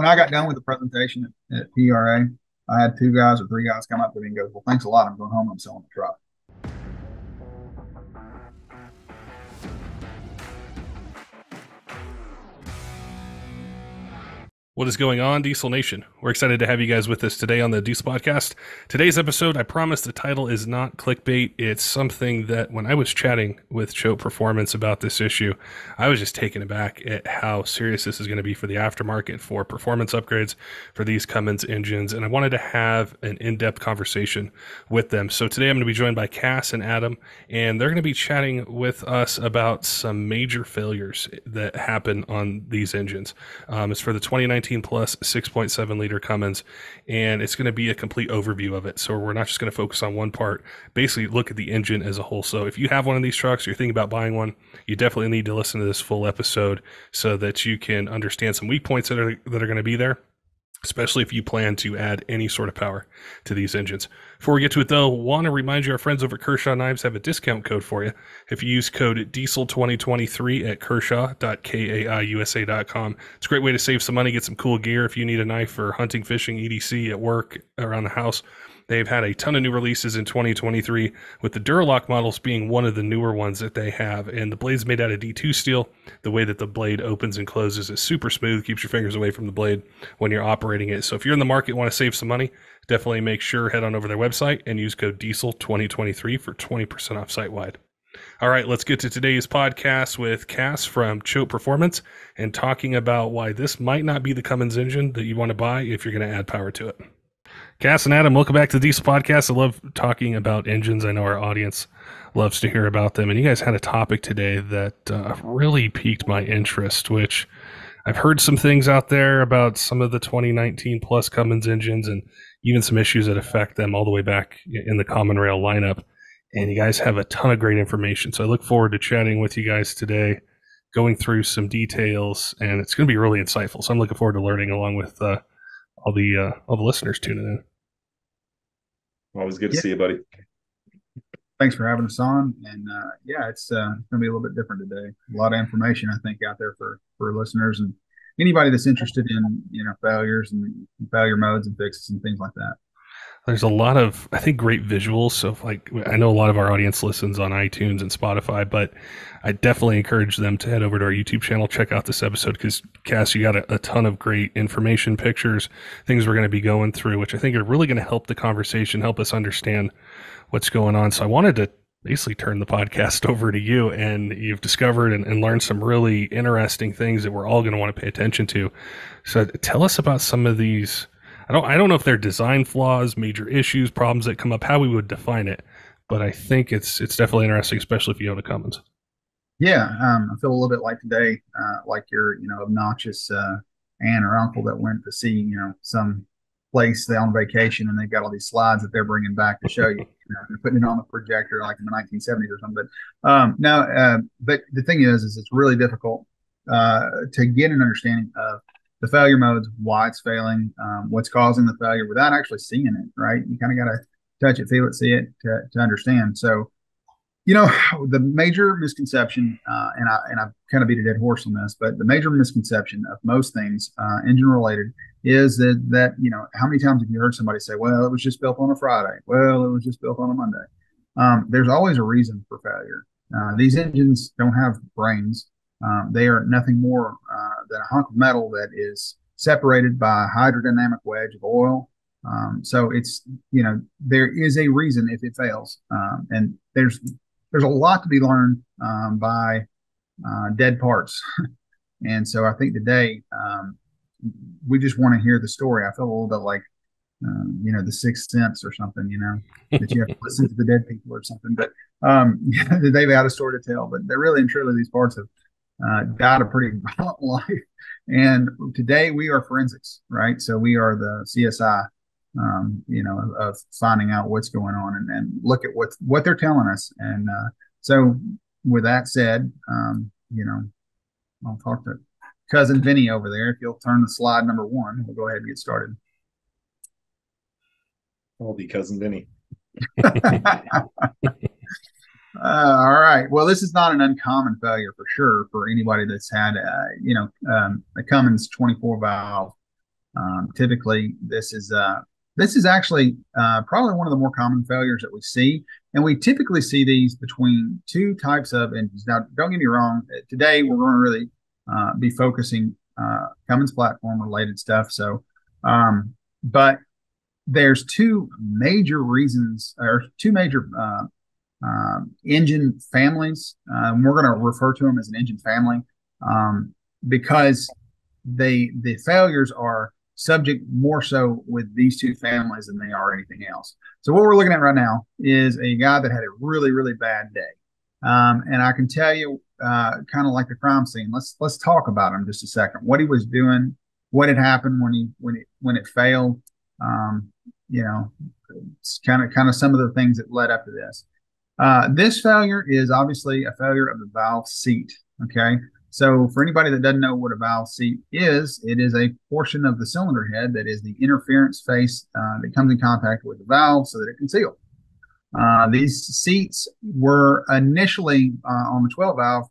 when I got done with the presentation at, at PRI, I had two guys or three guys come up to me and go, "Well, thanks a lot. I'm going home. I'm selling the truck." What is going on, Diesel Nation? We're excited to have you guys with us today on the Diesel Podcast. Today's episode, I promise the title is not clickbait. It's something that when I was chatting with Choate Performance about this issue, I was just taken aback at how serious this is going to be for the aftermarket, for performance upgrades for these Cummins engines. And I wanted to have an in depth conversation with them. So today I'm going to be joined by Cass and Adam, and they're going to be chatting with us about some major failures that happen on these engines. Um, it's for the 2019 plus 6.7 liter Cummins, and it's going to be a complete overview of it. So we're not just going to focus on one part. Basically, look at the engine as a whole. So if you have one of these trucks, you're thinking about buying one, you definitely need to listen to this full episode so that you can understand some weak points that are that are going to be there especially if you plan to add any sort of power to these engines. Before we get to it though, want to remind you our friends over at Kershaw Knives have a discount code for you. If you use code DIESEL2023 at kershaw.kaiusa.com, it's a great way to save some money, get some cool gear if you need a knife for hunting, fishing, EDC, at work, around the house. They've had a ton of new releases in 2023, with the Duralock models being one of the newer ones that they have. And the blade's made out of D2 steel. The way that the blade opens and closes is super smooth, keeps your fingers away from the blade when you're operating it. So if you're in the market want to save some money, definitely make sure head on over their website and use code Diesel2023 for 20% off site wide. All right, let's get to today's podcast with Cass from Choate Performance and talking about why this might not be the Cummins engine that you want to buy if you're going to add power to it. Cass and Adam, welcome back to the Diesel Podcast. I love talking about engines. I know our audience loves to hear about them. And you guys had a topic today that uh, really piqued my interest, which I've heard some things out there about some of the 2019 plus Cummins engines and even some issues that affect them all the way back in the Common Rail lineup. And you guys have a ton of great information. So I look forward to chatting with you guys today, going through some details, and it's going to be really insightful. So I'm looking forward to learning along with uh, all the uh, all the listeners tuning in. Always good to yeah. see you, buddy. Thanks for having us on. And uh, yeah, it's uh, going to be a little bit different today. A lot of information, I think, out there for for listeners and anybody that's interested in you know failures and failure modes and fixes and things like that there's a lot of i think great visuals. So like i know a lot of our audience listens on itunes and spotify but i definitely encourage them to head over to our youtube channel check out this episode because cass you got a, a, ton of great information pictures things we're going to be going through which i think are really going to help the conversation help us understand what's going on. So i wanted to basically turn the podcast over to you and you've discovered and, and learned some really interesting things that we're all going to want to pay attention to. So tell us about some of these I don't I don't know if they're design flaws, major issues, problems that come up, how we would define it, but I think it's it's definitely interesting, especially if you own a Cummins. Yeah, um, I feel a little bit like today, uh, like your you know obnoxious uh, aunt or uncle that went to see you know some place they on vacation and they've got all these slides that they're bringing back to show you. you know, they're putting it on the projector like in the 1970s or something. But um, now, uh, but the thing is, is it's really difficult uh, to get an understanding of the failure modes, why it's failing, um, what's causing the failure without actually seeing it, right? You kind of got to touch it, feel it, see it to, to understand. So, you know, the major misconception, uh, and I and I kind of beat a dead horse on this, but the major misconception of most things uh, engine related is that that you know how many times have you heard somebody say, "Well, it was just built on a Friday," "Well, it was just built on a Monday." Um, there's always a reason for failure. Uh, these engines don't have brains. Um, they are nothing more uh, than a hunk of metal that is separated by a hydrodynamic wedge of oil. Um, so it's you know there is a reason if it fails, um, and there's there's a lot to be learned um, by uh, dead parts. and so I think today um, we just want to hear the story. I feel a little bit like um, you know the sixth sense or something you know that you have to listen to the dead people or something but um they've got a story to tell but they're really and truly these parts have uh, died a pretty violent life. And today we are forensics, right? So we are the CSI, um, you know, of, of, finding out what's going on and, and look at what what they're telling us. And uh, so, with that said, um, you know, I'll talk to cousin Vinny over there. If you'll turn the slide number one, we'll go ahead and get started. I'll be cousin Vinny. Uh, all right. Well, this is not an uncommon failure for sure for anybody that's had, uh, you know, um, a Cummins 24 valve Um, typically, this is uh, this is actually uh, probably one of the more common failures that we see, and we typically see these between two types of engines. Now, don't get me wrong. Today, we're going to really uh, be focusing uh, Cummins platform related stuff. So, um, but there's two major reasons or two major uh, engine families. Uh, we're going to refer to them as an engine family um, because they the failures are subject more so with these two families than they are anything else. So what we're looking at right now is a guy that had a really really bad day, um, and I can tell you, uh, kind of like the crime scene. Let's let's talk about him just a second. What he was doing, what had happened when he when it when it failed. Um, you know, kind of kind of some of the things that led up to this. Uh, this failure is obviously a failure of the valve seat. Okay. So for anybody that doesn't know what a valve seat is, it is a portion of the cylinder head that is the interference face uh, that comes in contact with the valve so that it can seal. Uh, these seats were initially uh, on the 12 valve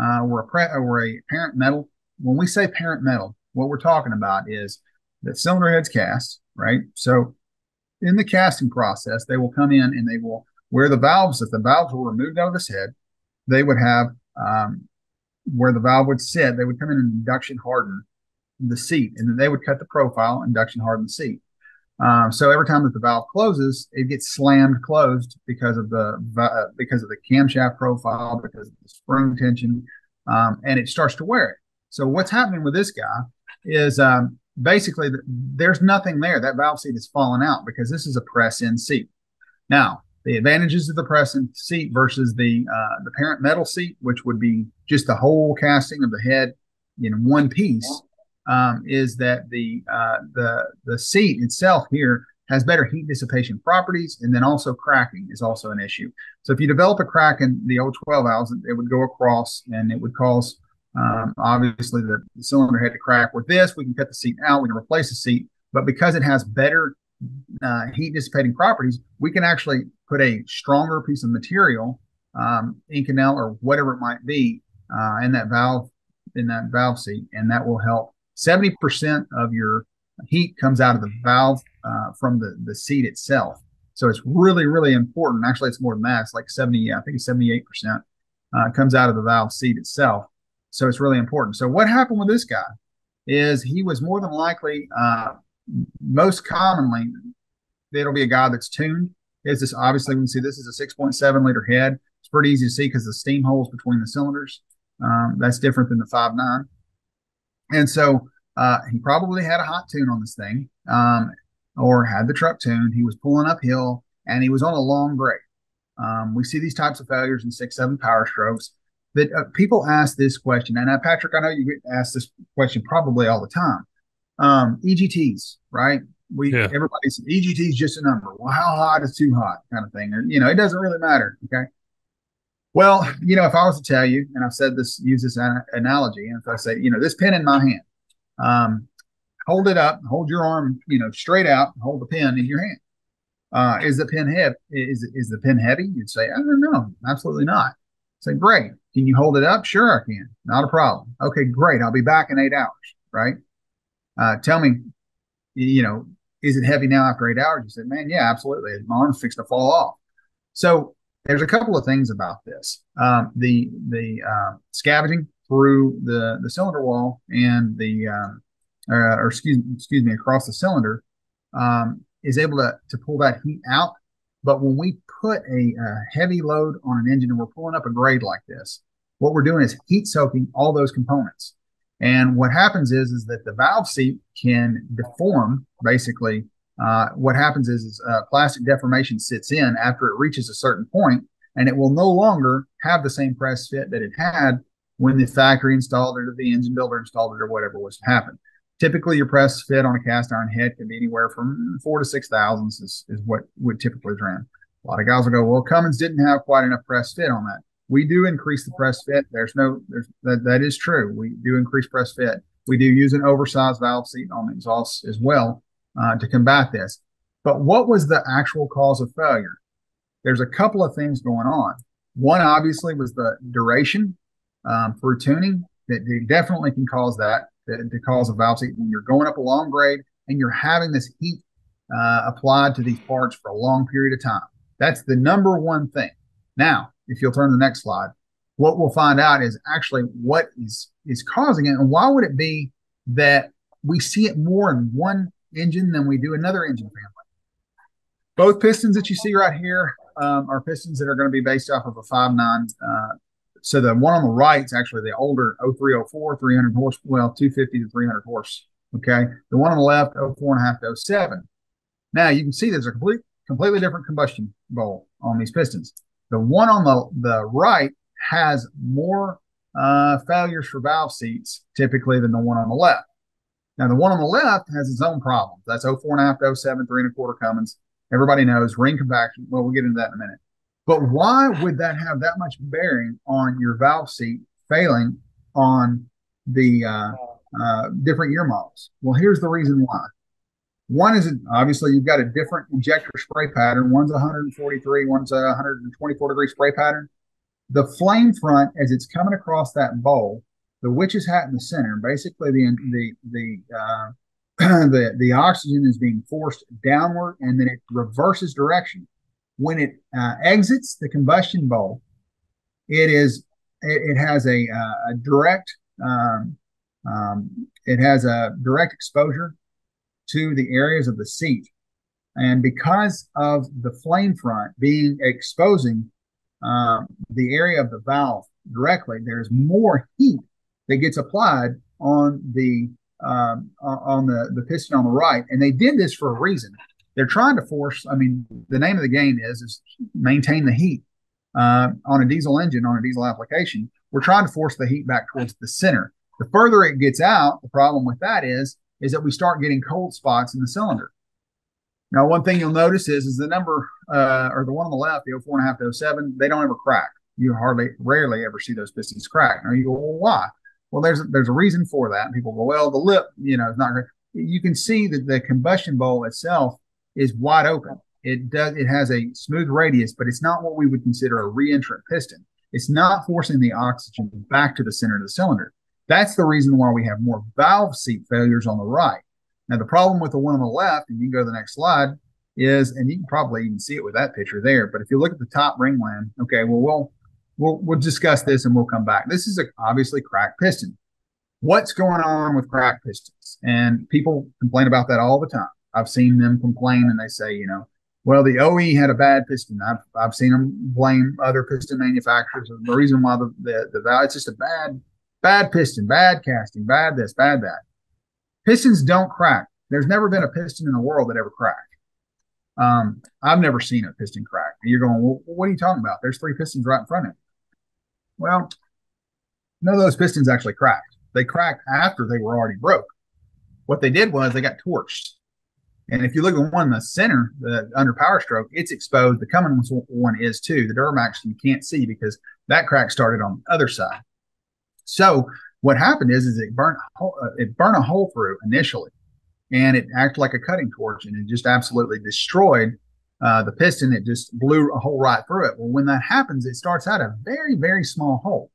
uh, were a, pre- were a parent metal. When we say parent metal, what we're talking about is that cylinder head's cast, right? So in the casting process, they will come in and they will where the valves, if the valves were removed out of this head, they would have um, where the valve would sit, they would come in and induction harden the seat, and then they would cut the profile, induction harden the seat. Um, so every time that the valve closes, it gets slammed closed because of the uh, because of the camshaft profile, because of the spring tension, um, and it starts to wear it. So what's happening with this guy is um, basically the, there's nothing there. That valve seat is falling out because this is a press in seat. Now the advantages of the press in seat versus the uh, the parent metal seat, which would be just the whole casting of the head in one piece, um, is that the uh, the the seat itself here has better heat dissipation properties, and then also cracking is also an issue. So if you develop a crack in the old 12 valves, it would go across and it would cause um, obviously the, the cylinder head to crack. With this, we can cut the seat out, we can replace the seat, but because it has better uh, heat dissipating properties, we can actually put a stronger piece of material, um, Inconel or whatever it might be, uh, in that valve in that valve seat, and that will help. Seventy percent of your heat comes out of the valve uh, from the the seat itself, so it's really really important. Actually, it's more than that. It's like seventy. I think it's seventy eight percent uh, comes out of the valve seat itself. So it's really important. So what happened with this guy is he was more than likely, uh, most commonly, it'll be a guy that's tuned is this obviously we can see this is a 6.7 liter head. It's pretty easy to see because the steam holes between the cylinders. Um, that's different than the 5.9. And so uh, he probably had a hot tune on this thing um, or had the truck tuned. He was pulling uphill and he was on a long grade. Um, we see these types of failures in six, seven power strokes that uh, people ask this question. And uh, Patrick, I know you get asked this question probably all the time. Um, EGTs, right? We yeah. everybody's EGT is just a number. Well, how hot is too hot, kind of thing. Or you know, it doesn't really matter. Okay. Well, you know, if I was to tell you, and I've said this, use this an- analogy, and if I say, you know, this pen in my hand, um, hold it up, hold your arm, you know, straight out, hold the pen in your hand. Uh, is the pen heavy? Is is the pen heavy? You'd say, I don't know, absolutely not. Say, great. Can you hold it up? Sure, I can. Not a problem. Okay, great. I'll be back in eight hours. Right. Uh, tell me, you know, is it heavy now after eight hours? You said, man, yeah, absolutely. My arm's fixed to fall off. So there's a couple of things about this. Um, the the uh, scavenging through the the cylinder wall and the um, uh, or excuse excuse me across the cylinder um, is able to to pull that heat out. But when we put a, a heavy load on an engine and we're pulling up a grade like this, what we're doing is heat soaking all those components. And what happens is, is that the valve seat can deform. Basically, uh, what happens is, is uh, plastic deformation sits in after it reaches a certain point, and it will no longer have the same press fit that it had when the factory installed it or the engine builder installed it or whatever was to happen. Typically, your press fit on a cast iron head can be anywhere from four to six thousandths is, is what would typically run. A lot of guys will go, well, Cummins didn't have quite enough press fit on that we do increase the press fit. There's no, there's, that, that is true. We do increase press fit. We do use an oversized valve seat on the exhaust as well uh, to combat this. But what was the actual cause of failure? There's a couple of things going on. One obviously was the duration um, for tuning that definitely can cause that. to, to cause a valve seat when you're going up a long grade and you're having this heat uh, applied to these parts for a long period of time. That's the number one thing. Now, if you'll turn to the next slide, what we'll find out is actually what is is causing it, and why would it be that we see it more in one engine than we do another engine family? Both pistons that you see right here um, are pistons that are going to be based off of a 5.9. Uh, so the one on the right is actually the older 0304, 300 horse, well, 250 to 300 horse. Okay. The one on the left, 04 and a half to 07. Now you can see there's a complete, completely different combustion bowl on these pistons. The one on the, the right has more uh, failures for valve seats typically than the one on the left. Now, the one on the left has its own problems. That's 04 and a half to 07, three and a quarter Cummins. Everybody knows ring compaction. Well, we'll get into that in a minute. But why would that have that much bearing on your valve seat failing on the uh, uh, different year models? Well, here's the reason why. One is obviously you've got a different injector spray pattern. One's 143, one's a 124 degree spray pattern. The flame front, as it's coming across that bowl, the witch's hat in the center, basically the the the uh, the the oxygen is being forced downward and then it reverses direction. When it uh, exits the combustion bowl, it is it, it has a, uh, a direct um, um, it has a direct exposure to the areas of the seat. And because of the flame front being exposing uh, the area of the valve directly, there's more heat that gets applied on the um, on the, the piston on the right. And they did this for a reason. They're trying to force, I mean, the name of the game is, is maintain the heat uh, on a diesel engine, on a diesel application. We're trying to force the heat back towards the center. The further it gets out, the problem with that is is that we start getting cold spots in the cylinder. Now, one thing you'll notice is is the number uh, or the one on the left, the 04 and a half to 07, they don't ever crack. You hardly, rarely ever see those pistons crack. Now you go, well, why? Well, there's there's a reason for that. People go, well, the lip, you know, is not great. You can see that the combustion bowl itself is wide open. It does it has a smooth radius, but it's not what we would consider a reentrant piston. It's not forcing the oxygen back to the center of the cylinder. That's the reason why we have more valve seat failures on the right. Now, the problem with the one on the left, and you can go to the next slide, is, and you can probably even see it with that picture there. But if you look at the top ring line, okay, well, we'll we'll we'll discuss this and we'll come back. This is a obviously cracked piston. What's going on with cracked pistons? And people complain about that all the time. I've seen them complain and they say, you know, well, the OE had a bad piston. I've, I've seen them blame other piston manufacturers. The reason why the, the, the valve, it's just a bad Bad piston, bad casting, bad this, bad that. Pistons don't crack. There's never been a piston in the world that ever cracked. Um, I've never seen a piston crack. And you're going, well, what are you talking about? There's three pistons right in front of you. Well, none of those pistons actually cracked. They cracked after they were already broke. What they did was they got torched. And if you look at one in the center, the under power stroke, it's exposed. The Cummins one is too. The Duramax you can't see because that crack started on the other side. So what happened is, is it burned uh, it burned a hole through initially, and it acted like a cutting torch, and it just absolutely destroyed uh, the piston. It just blew a hole right through it. Well, when that happens, it starts out a very very small hole.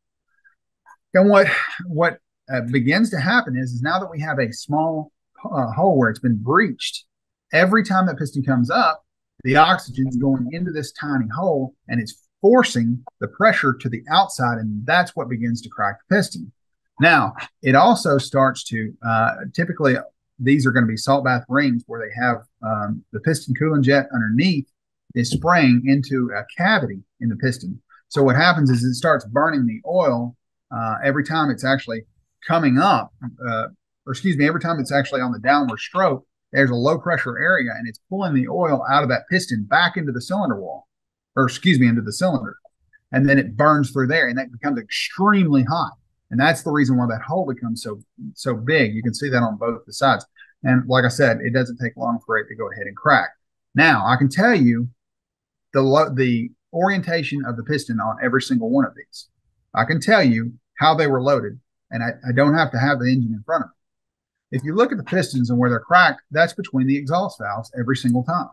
And what what uh, begins to happen is, is now that we have a small uh, hole where it's been breached, every time that piston comes up, the oxygen is going into this tiny hole, and it's forcing the pressure to the outside, and that's what begins to crack the piston. Now, it also starts to uh, typically these are going to be salt bath rings where they have um, the piston coolant jet underneath is spraying into a cavity in the piston. So what happens is it starts burning the oil uh, every time it's actually coming up, uh, or excuse me, every time it's actually on the downward stroke. There's a low pressure area and it's pulling the oil out of that piston back into the cylinder wall or excuse me, into the cylinder. And then it burns through there and that becomes extremely hot. And that's the reason why that hole becomes so so big. You can see that on both the sides. And like I said, it doesn't take long for it to go ahead and crack. Now I can tell you the lo- the orientation of the piston on every single one of these. I can tell you how they were loaded, and I, I don't have to have the engine in front of me. If you look at the pistons and where they're cracked, that's between the exhaust valves every single time.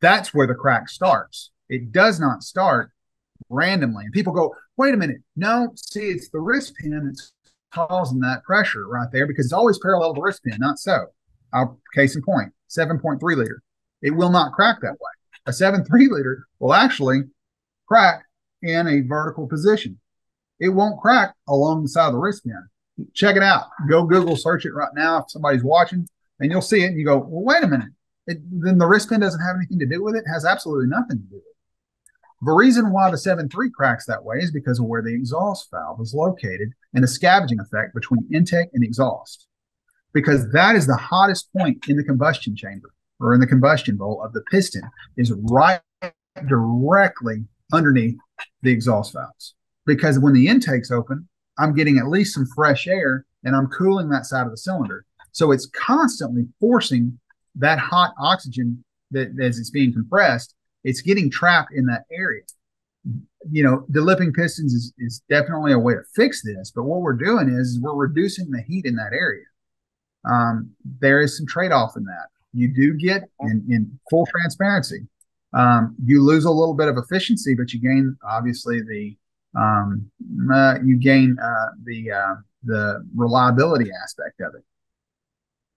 That's where the crack starts. It does not start randomly. And people go, wait a minute. No, see, it's the wrist pin that's causing that pressure right there because it's always parallel to the wrist pin. Not so. Case in point, 7.3 liter. It will not crack that way. A 7.3 liter will actually crack in a vertical position. It won't crack along the side of the wrist pin. Check it out. Go Google search it right now if somebody's watching, and you'll see it. And you go, well, wait a minute. It, then the wrist pin doesn't have anything to do with it. it has absolutely nothing to do with it. The reason why the 7.3 cracks that way is because of where the exhaust valve is located and the scavenging effect between intake and exhaust. Because that is the hottest point in the combustion chamber or in the combustion bowl of the piston is right directly underneath the exhaust valves. Because when the intake's open, I'm getting at least some fresh air and I'm cooling that side of the cylinder. So it's constantly forcing that hot oxygen that as it's being compressed, it's getting trapped in that area. You know, the Lipping pistons is, is definitely a way to fix this, but what we're doing is, we're reducing the heat in that area. Um, there is some trade off in that. You do get in, in full transparency. Um, you lose a little bit of efficiency, but you gain obviously the um, uh, you gain uh, the uh, the reliability aspect of it.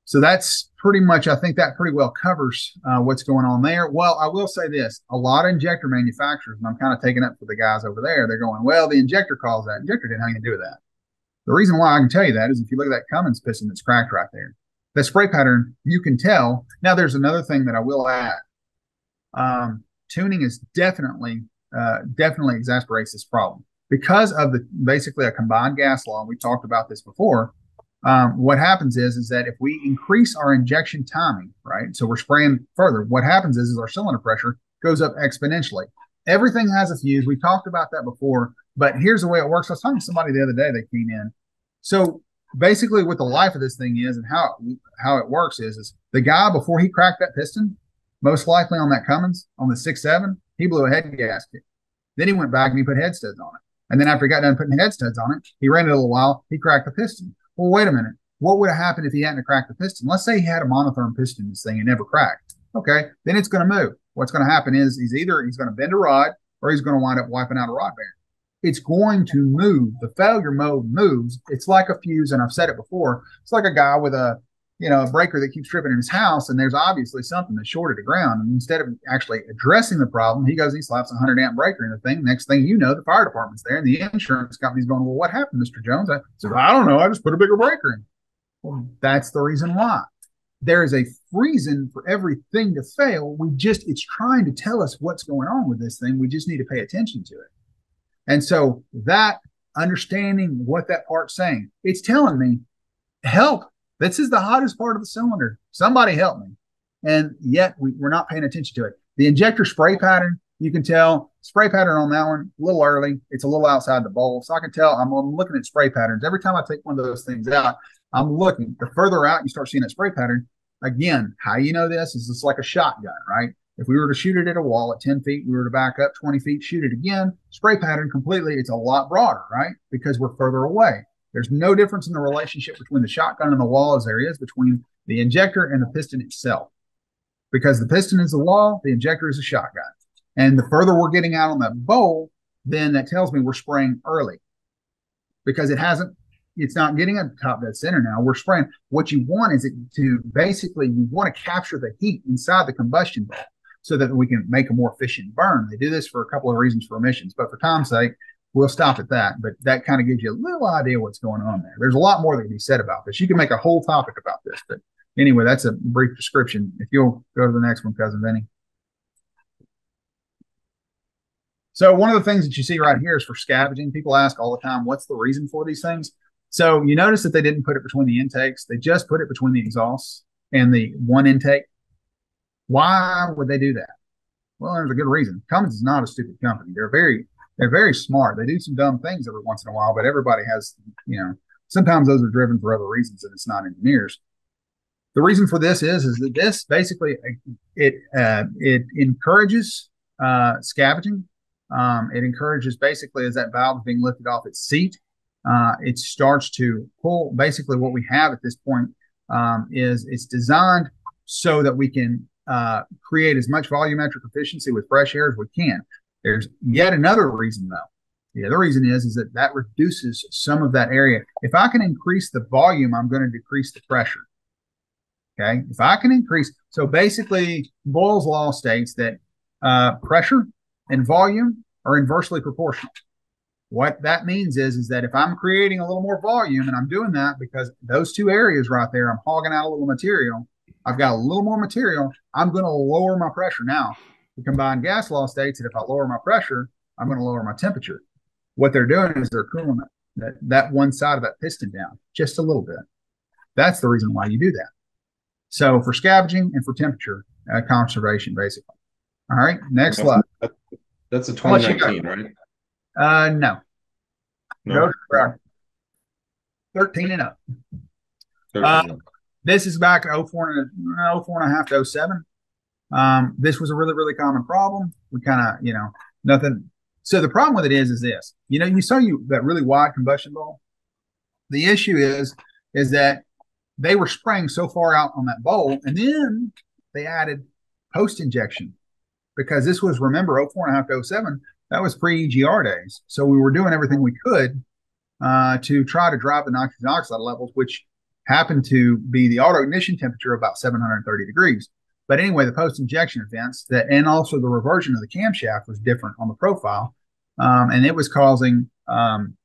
So that's pretty much, I think that pretty well covers uh, what's going on there. Well, I will say this a lot of injector manufacturers, and I'm kind of taking up for the guys over there, they're going, well, the injector calls that. Injector didn't have anything to do with that. The reason why I can tell you that is if you look at that Cummins piston that's cracked right there, the spray pattern, you can tell. Now, there's another thing that I will add. Um, tuning is definitely, uh, definitely exasperates this problem because of the basically a combined gas law. We talked about this before um, what happens is is that if we increase our injection timing, right? So we're spraying further. What happens is is our cylinder pressure goes up exponentially. Everything has a fuse. We talked about that before, but here's the way it works. I was talking to somebody the other day that came in. So basically, what the life of this thing is and how it, how it works is is the guy before he cracked that piston, most likely on that Cummins on the six seven, he blew a head gasket. Then he went back and he put head studs on it. And then after he got done putting head studs on it, he ran it a little while. He cracked the piston. Well, wait a minute. What would have happened if he hadn't cracked the piston? Let's say he had a monotherm piston in this thing and never cracked. Okay, then it's going to move. What's going to happen is he's either he's going to bend a rod or he's going to wind up wiping out a rod bearing. It's going to move. The failure mode moves. It's like a fuse, and I've said it before. It's like a guy with a you know, a breaker that keeps tripping in his house, and there's obviously something that's shorted to ground. And instead of actually addressing the problem, he goes and he slaps a 100 amp breaker in the thing. Next thing you know, the fire department's there, and the insurance company's going, Well, what happened, Mr. Jones? I said, I don't know. I just put a bigger breaker in. Well, that's the reason why. There is a reason for everything to fail. We just, it's trying to tell us what's going on with this thing. We just need to pay attention to it. And so that understanding what that part's saying, it's telling me, help this is the hottest part of the cylinder. Somebody help me. And yet we, we're not paying attention to it. The injector spray pattern, you can tell spray pattern on that one a little early. It's a little outside the bowl. So I can tell I'm, I'm looking at spray patterns. Every time I take one of those things out, I'm looking. The further out you start seeing that spray pattern, again, how you know this is it's like a shotgun, right? If we were to shoot it at a wall at 10 feet, we were to back up 20 feet, shoot it again, spray pattern completely, it's a lot broader, right? Because we're further away. There's no difference in the relationship between the shotgun and the wall as there is between the injector and the piston itself. Because the piston is the wall, the injector is a shotgun. And the further we're getting out on that bowl, then that tells me we're spraying early because it hasn't, it's not getting the top dead center now. We're spraying. What you want is it to basically, you want to capture the heat inside the combustion bowl so that we can make a more efficient burn. They do this for a couple of reasons for emissions, but for time's sake, we'll stop at that. But that kind of gives you a little idea what's going on there. There's a lot more that can be said about this. You can make a whole topic about this. But anyway, that's a brief description. If you'll go to the next one, cousin Vinny. So one of the things that you see right here is for scavenging. People ask all the time, what's the reason for these things? So you notice that they didn't put it between the intakes. They just put it between the exhausts and the one intake. Why would they do that? Well, there's a good reason. Cummins is not a stupid company. They're very they're very smart. They do some dumb things every once in a while, but everybody has, you know, sometimes those are driven for other reasons and it's not engineers. The reason for this is is that this basically it uh, it encourages uh, scavenging. Um, it encourages basically as that valve is being lifted off its seat, uh, it starts to pull. Basically, what we have at this point um, is it's designed so that we can uh, create as much volumetric efficiency with fresh air as we can. There's yet another reason, though. The other reason is is that that reduces some of that area. If I can increase the volume, I'm going to decrease the pressure. Okay, if I can increase, so basically, Boyle's law states that uh, pressure and volume are inversely proportional. What that means is, is that if I'm creating a little more volume, and I'm doing that because those two areas right there, I'm hogging out a little material. I've got a little more material. I'm going to lower my pressure now. The combined gas law states that if I lower my pressure, I'm going to lower my temperature. What they're doing is they're cooling that, that one side of that piston down just a little bit. That's the reason why you do that. So for scavenging and for temperature uh, conservation, basically. All right, next slide. That's a 2019, right? Uh, no, No. no, 13 and up. 13. Uh, This is back in 04 and, uh, 04 and a half to 07. Um, this was a really, really common problem. We kind of, you know, nothing. So the problem with it is, is this, you know, you saw you that really wide combustion bowl. The issue is, is that they were spraying so far out on that bowl, and then they added post injection because this was remember 04 and a half to 07. That was pre EGR days, so we were doing everything we could uh, to try to drop the nitrogen oxide levels, which happened to be the auto ignition temperature about 730 degrees. But anyway, the post injection events that and also the reversion of the camshaft was different on the profile, um, and it was causing, um,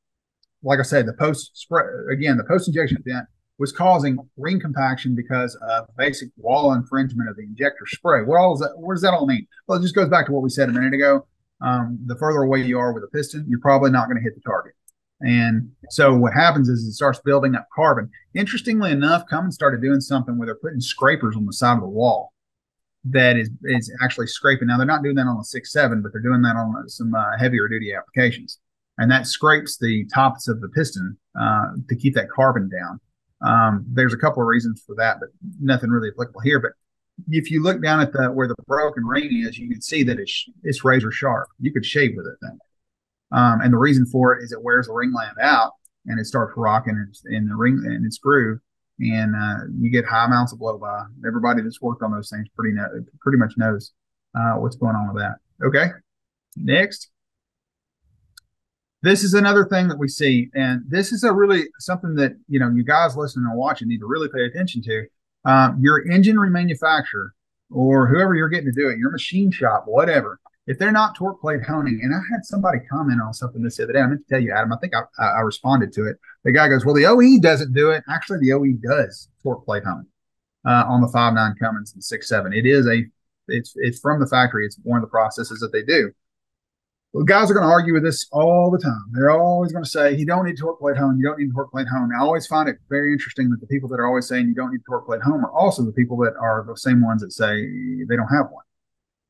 like I said, the post spray again the post injection event was causing ring compaction because of basic wall infringement of the injector spray. What all is that? What does that all mean? Well, it just goes back to what we said a minute ago. Um, the further away you are with a piston, you're probably not going to hit the target. And so what happens is it starts building up carbon. Interestingly enough, Cummins started doing something where they're putting scrapers on the side of the wall that is is actually scraping. Now they're not doing that on the six seven, but they're doing that on some uh, heavier duty applications, and that scrapes the tops of the piston uh, to keep that carbon down. Um, there's a couple of reasons for that, but nothing really applicable here. But if you look down at the where the broken ring is, you can see that it's it's razor sharp. You could shave with it then. Um, and the reason for it is it wears the ringland out and it starts rocking in, the ring in its groove, and uh, you get high amounts of blow by. Everybody that's worked on those things pretty know, pretty much knows uh, what's going on with that. Okay, next. This is another thing that we see, and this is a really something that you know you guys listening and watching need to really pay attention to. Um, your engine remanufacturer or whoever you're getting to do it, your machine shop, whatever, if they're not torque plate honing, and I had somebody comment on something this the other day. I meant to tell you, Adam. I think I, I responded to it. The guy goes, "Well, the OE doesn't do it. Actually, the OE does torque plate hone uh, on the five nine Cummins and six seven. It is a it's it's from the factory. It's one of the processes that they do. Well, guys are going to argue with this all the time. They're always going to say you don't need torque plate hone. You don't need torque plate hone. I always find it very interesting that the people that are always saying you don't need torque plate hone are also the people that are the same ones that say they don't have one.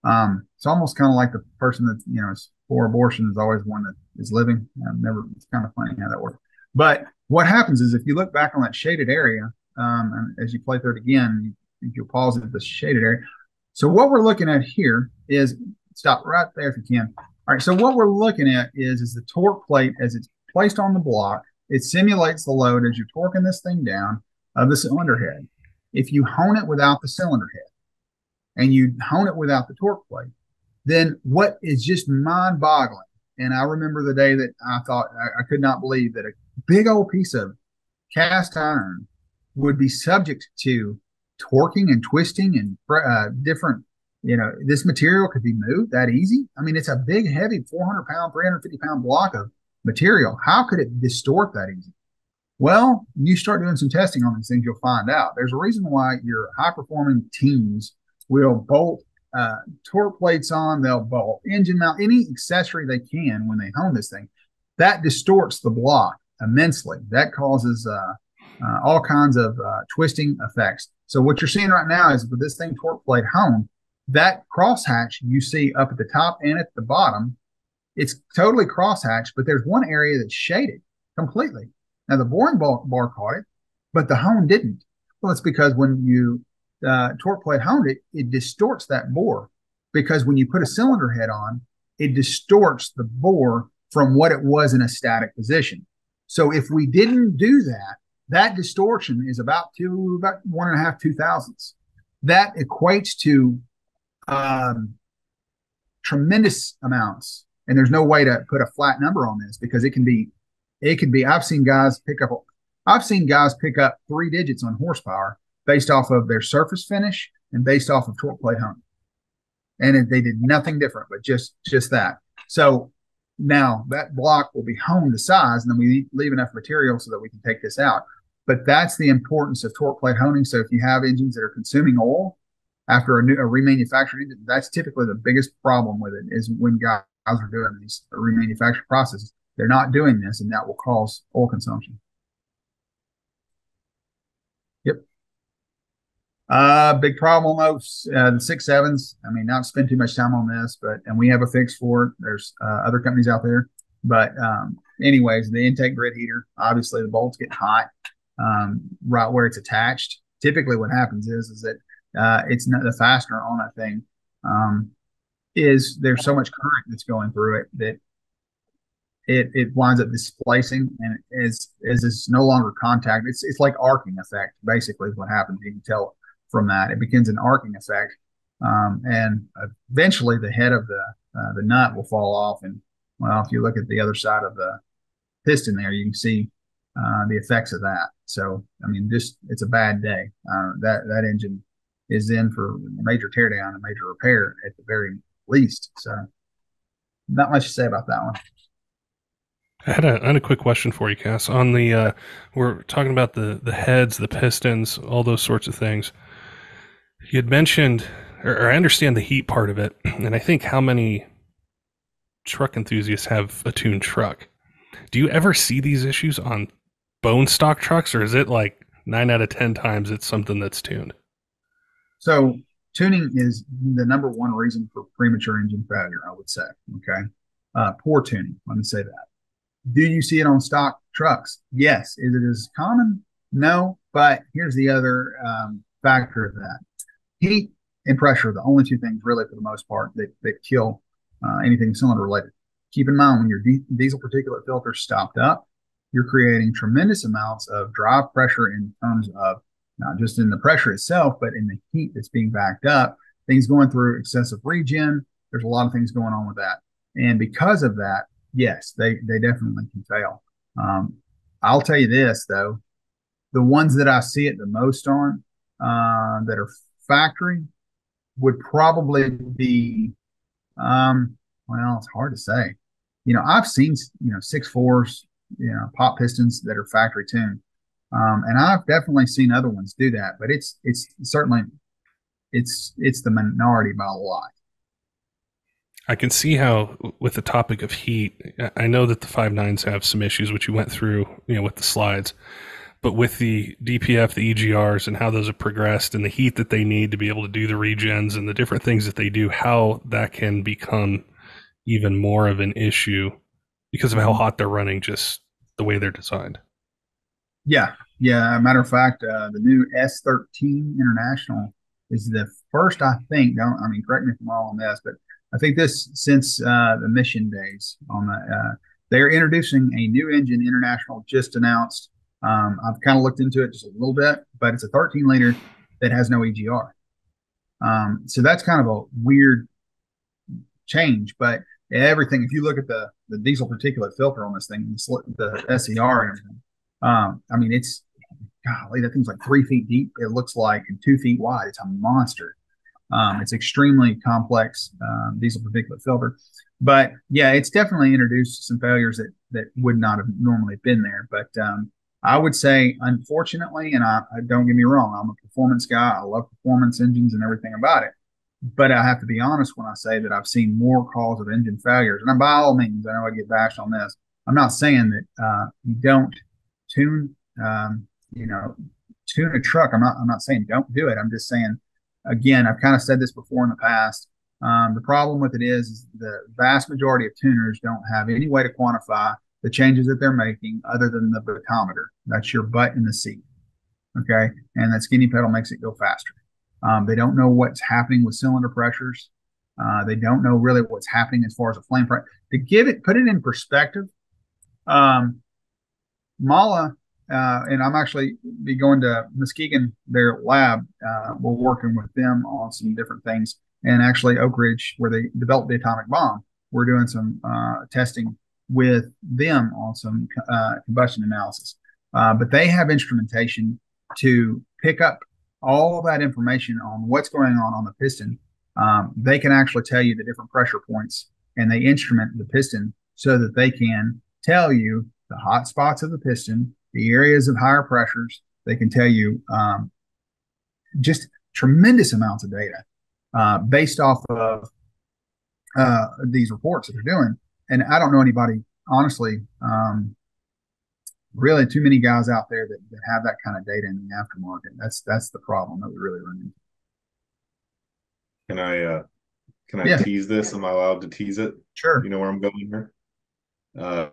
Um, it's almost kind of like the person that you know is for abortion is always one that is living. I've never. It's kind of funny how that works. But what happens is if you look back on that shaded area, um, and as you play through it again, you, you pause at the shaded area. So what we're looking at here is stop right there if you can. All right. So what we're looking at is is the torque plate as it's placed on the block. It simulates the load as you're torquing this thing down of the cylinder head. If you hone it without the cylinder head and you hone it without the torque plate, then what is just mind boggling. And I remember the day that I thought I, I, could not believe that a big old piece of cast iron would be subject to torquing and twisting and uh, different, you know, this material could be moved that easy. I mean, it's a big, heavy 400 pound, 350 pound block of material. How could it distort that easy? Well, you start doing some testing on these things, you'll find out. There's a reason why your high performing teams will bolt uh, torque plates on, they'll bolt engine mount, any accessory they can when they hone this thing. That distorts the block immensely. That causes uh, uh, all kinds of uh, twisting effects. So what you're seeing right now is with this thing torque plate hone, that crosshatch you see up at the top and at the bottom, it's totally crosshatched, but there's one area that's shaded completely. Now the boring bar, bar caught it, but the hone didn't. Well, it's because when you uh, torque plate honed it, it distorts that bore because when you put a cylinder head on, it distorts the bore from what it was in a static position. So if we didn't do that, that distortion is about two, about one and a half, two thousandths. That equates to um, tremendous amounts and there's no way to put a flat number on this because it can be, it could be. I've seen guys pick up, I've seen guys pick up three digits on horsepower based off of their surface finish and based off of torque plate honing, and it, they did nothing different, but just just that. So now that block will be honed to size, and then we leave enough material so that we can take this out. But that's the importance of torque plate honing. So if you have engines that are consuming oil after a new a remanufactured engine, that's typically the biggest problem with it is when guys are doing these remanufactured processes. They're not doing this, and that will cause oil consumption. Uh, big problem those uh, the six sevens. I mean, not spend too much time on this, but and we have a fix for it. There's uh, other companies out there, but um, anyways, the intake grid heater. Obviously, the bolts get hot um, right where it's attached. Typically, what happens is is that uh, it's not the fastener on that thing um, is there's so much current that's going through it that it it winds up displacing and is is it's no longer contact. It's it's like arcing effect basically is what happens. You can tell from that it begins an arcing effect, um, and eventually the head of the uh, the nut will fall off. And well, if you look at the other side of the piston there, you can see uh, the effects of that. So, I mean, just it's a bad day. Uh, that that engine is in for major teardown and major repair at the very least. So, not much to say about that one. I had a, I had a quick question for you, Cass. On the uh, we're talking about the the heads, the pistons, all those sorts of things. You had mentioned, or, I understand the heat part of it, and I think how many truck enthusiasts have a tuned truck. Do you ever see these issues on bone stock trucks, or is it like nine out of ten times it's something that's tuned? So tuning is the number one reason for premature engine failure. I would say. Okay, uh, poor tuning. Let me say that. Do you see it on stock trucks? Yes. Is it as common? No. But here's the other um, factor of that: heat and pressure are the only two things, really, for the most part, that that kill uh, anything cylinder related. Keep in mind when your di- diesel particulate filter stopped up, you're creating tremendous amounts of drive pressure in terms of not just in the pressure itself, but in the heat that's being backed up, things going through excessive regen. There's a lot of things going on with that. And because of that, yes, they, they definitely can fail. Um, I'll tell you this though, the ones that I see it the most on uh, that are factory would probably be, um, well, it's hard to say. You know, I've seen, you know, six fours, you know pop pistons that are factory tuned. Um, and I've definitely seen other ones do that, but it's it's certainly it's it's the minority by a lot. I can see how with the topic of heat, I know that the five nines have some issues, which you went through, you know, with the slides. But with the DPF, the EGRs, and how those have progressed, and the heat that they need to be able to do the regens and the different things that they do, how that can become even more of an issue because of how hot they're running, just the way they're designed. Yeah, yeah. matter of fact, uh, the new S13 International is the first, I think. Don't I mean, correct me if I'm wrong on this, but I think this since uh, the mission days on the. Uh, they're introducing a new engine. International just announced. Um, I've kind of looked into it just a little bit, but it's a 13 liter that has no EGR. Um, so that's kind of a weird change, but everything. If you look at the the diesel particulate filter on this thing, the, SCR and everything, um, I mean, it's golly, that thing's like three feet deep. It looks like and two feet wide. It's a monster. Um, it's extremely complex um, diesel particulate filter, but yeah, it's definitely introduced some failures that that would not have normally been there. But um, I would say, unfortunately, and I, I, don't get me wrong, I'm a performance guy. I love performance engines and everything about it. But I have to be honest when I say that I've seen more calls of engine failures. And by all means, I know I get bashed on this. I'm not saying that uh, you don't tune, um, you know, tune a truck. I'm not. I'm not saying don't do it. I'm just saying, again, I've kind of said this before in the past. Um, the problem with it is, is the vast majority of tuners don't have any way to quantify the changes that they're making other than the batometer. That's your butt in the seat. Okay. And that skinny pedal makes it go faster. Um, they don't know what's happening with cylinder pressures. Uh, they don't know really what's happening as far as a flame pressure. To give it, put it in perspective, um, Mahle, uh, and I'm actually be going to Muskegon, their lab. Uh, we're working with them on some different things, and actually Oak Ridge, where they developed the atomic bomb. we're doing some uh, testing with them on some uh, combustion analysis. Uh, but they have instrumentation to pick up all that information on what's going on on the piston. Um, they can actually tell you the different pressure points and they instrument the piston so that they can tell you the hot spots of the piston, the areas of higher pressures. They can tell you um, just tremendous amounts of data uh, based off of uh, these reports that they're doing. And I don't know anybody, honestly, um, really too many guys out there that, that have that kind of data in the aftermarket. That's that's the problem that we really run into. Can I uh can I Yeah. tease this? Am I allowed to tease it? Sure. You know where I'm going here? Uh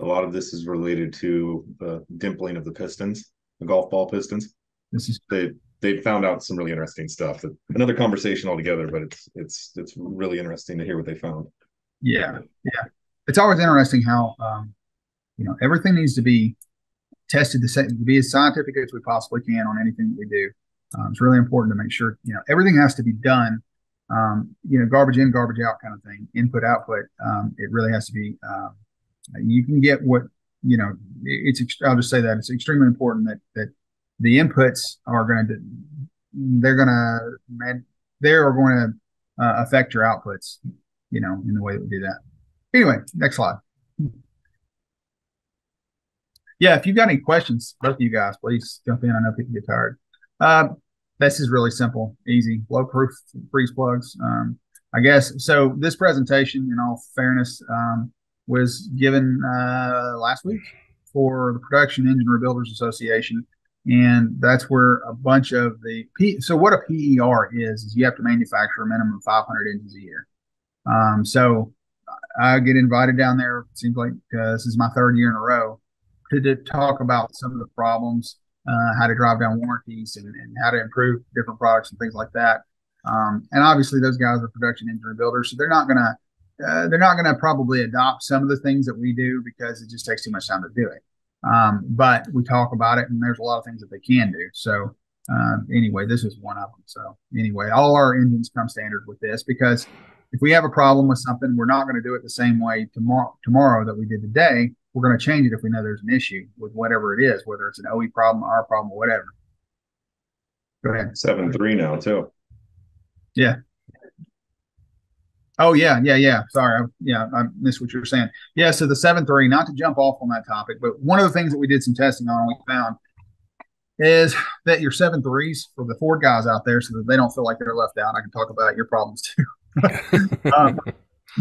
a lot of this is related to the dimpling of the pistons, the golf ball pistons. This is They they found out some really interesting stuff. Another conversation altogether, but it's it's it's really interesting to hear what they found. yeah, yeah. It's always interesting how um, you know everything needs to be tested to, sa- to be as scientific as we possibly can on anything that we do. Um, it's really important to make sure you know everything has to be done. Um, you know, garbage in, garbage out kind of thing, input output. Um, it really has to be. Um, you can get what you know. It's I'll just say that it's extremely important that that the inputs are going to they're going to man they are going to uh, affect your outputs. You know, in the way that we do that. Anyway, next slide. Yeah, if you've got any questions, both of you guys, please jump in. I know people get tired. Uh, this is really simple, easy, low proof freeze plugs. Um, I guess so. This presentation, in all fairness, um, was given uh, last week for the Production Engine Rebuilders Association, and that's where a bunch of the P. So what a PER is is you have to manufacture a minimum of 500 engines a year. Um, so I get invited down there. Seems like uh, this is my third year in a row to, to talk about some of the problems, uh, how to drive down warranties, and, and how to improve different products and things like that. Um, and obviously, those guys are production engine builders, so they're not gonna uh, they're not gonna probably adopt some of the things that we do because it just takes too much time to do it. Um, but we talk about it, and there's a lot of things that they can do. So uh, anyway, this is one of them. So anyway, all our engines come standard with this because if we have a problem with something, we're not going to do it the same way tomorrow tomorrow that we did today. We're going to change it if we know there's an issue with whatever it is, whether it's an OE problem, our problem, or whatever. Go ahead. Seven three now too. Oh yeah, yeah, yeah. Sorry, I, yeah, I missed what you were saying. Yeah, so the seven three. Not to jump off on that topic, but one of the things that we did some testing on, we found is that your seven threes for the Ford guys out there, so that they don't feel like they're left out. I can talk about your problems too. um,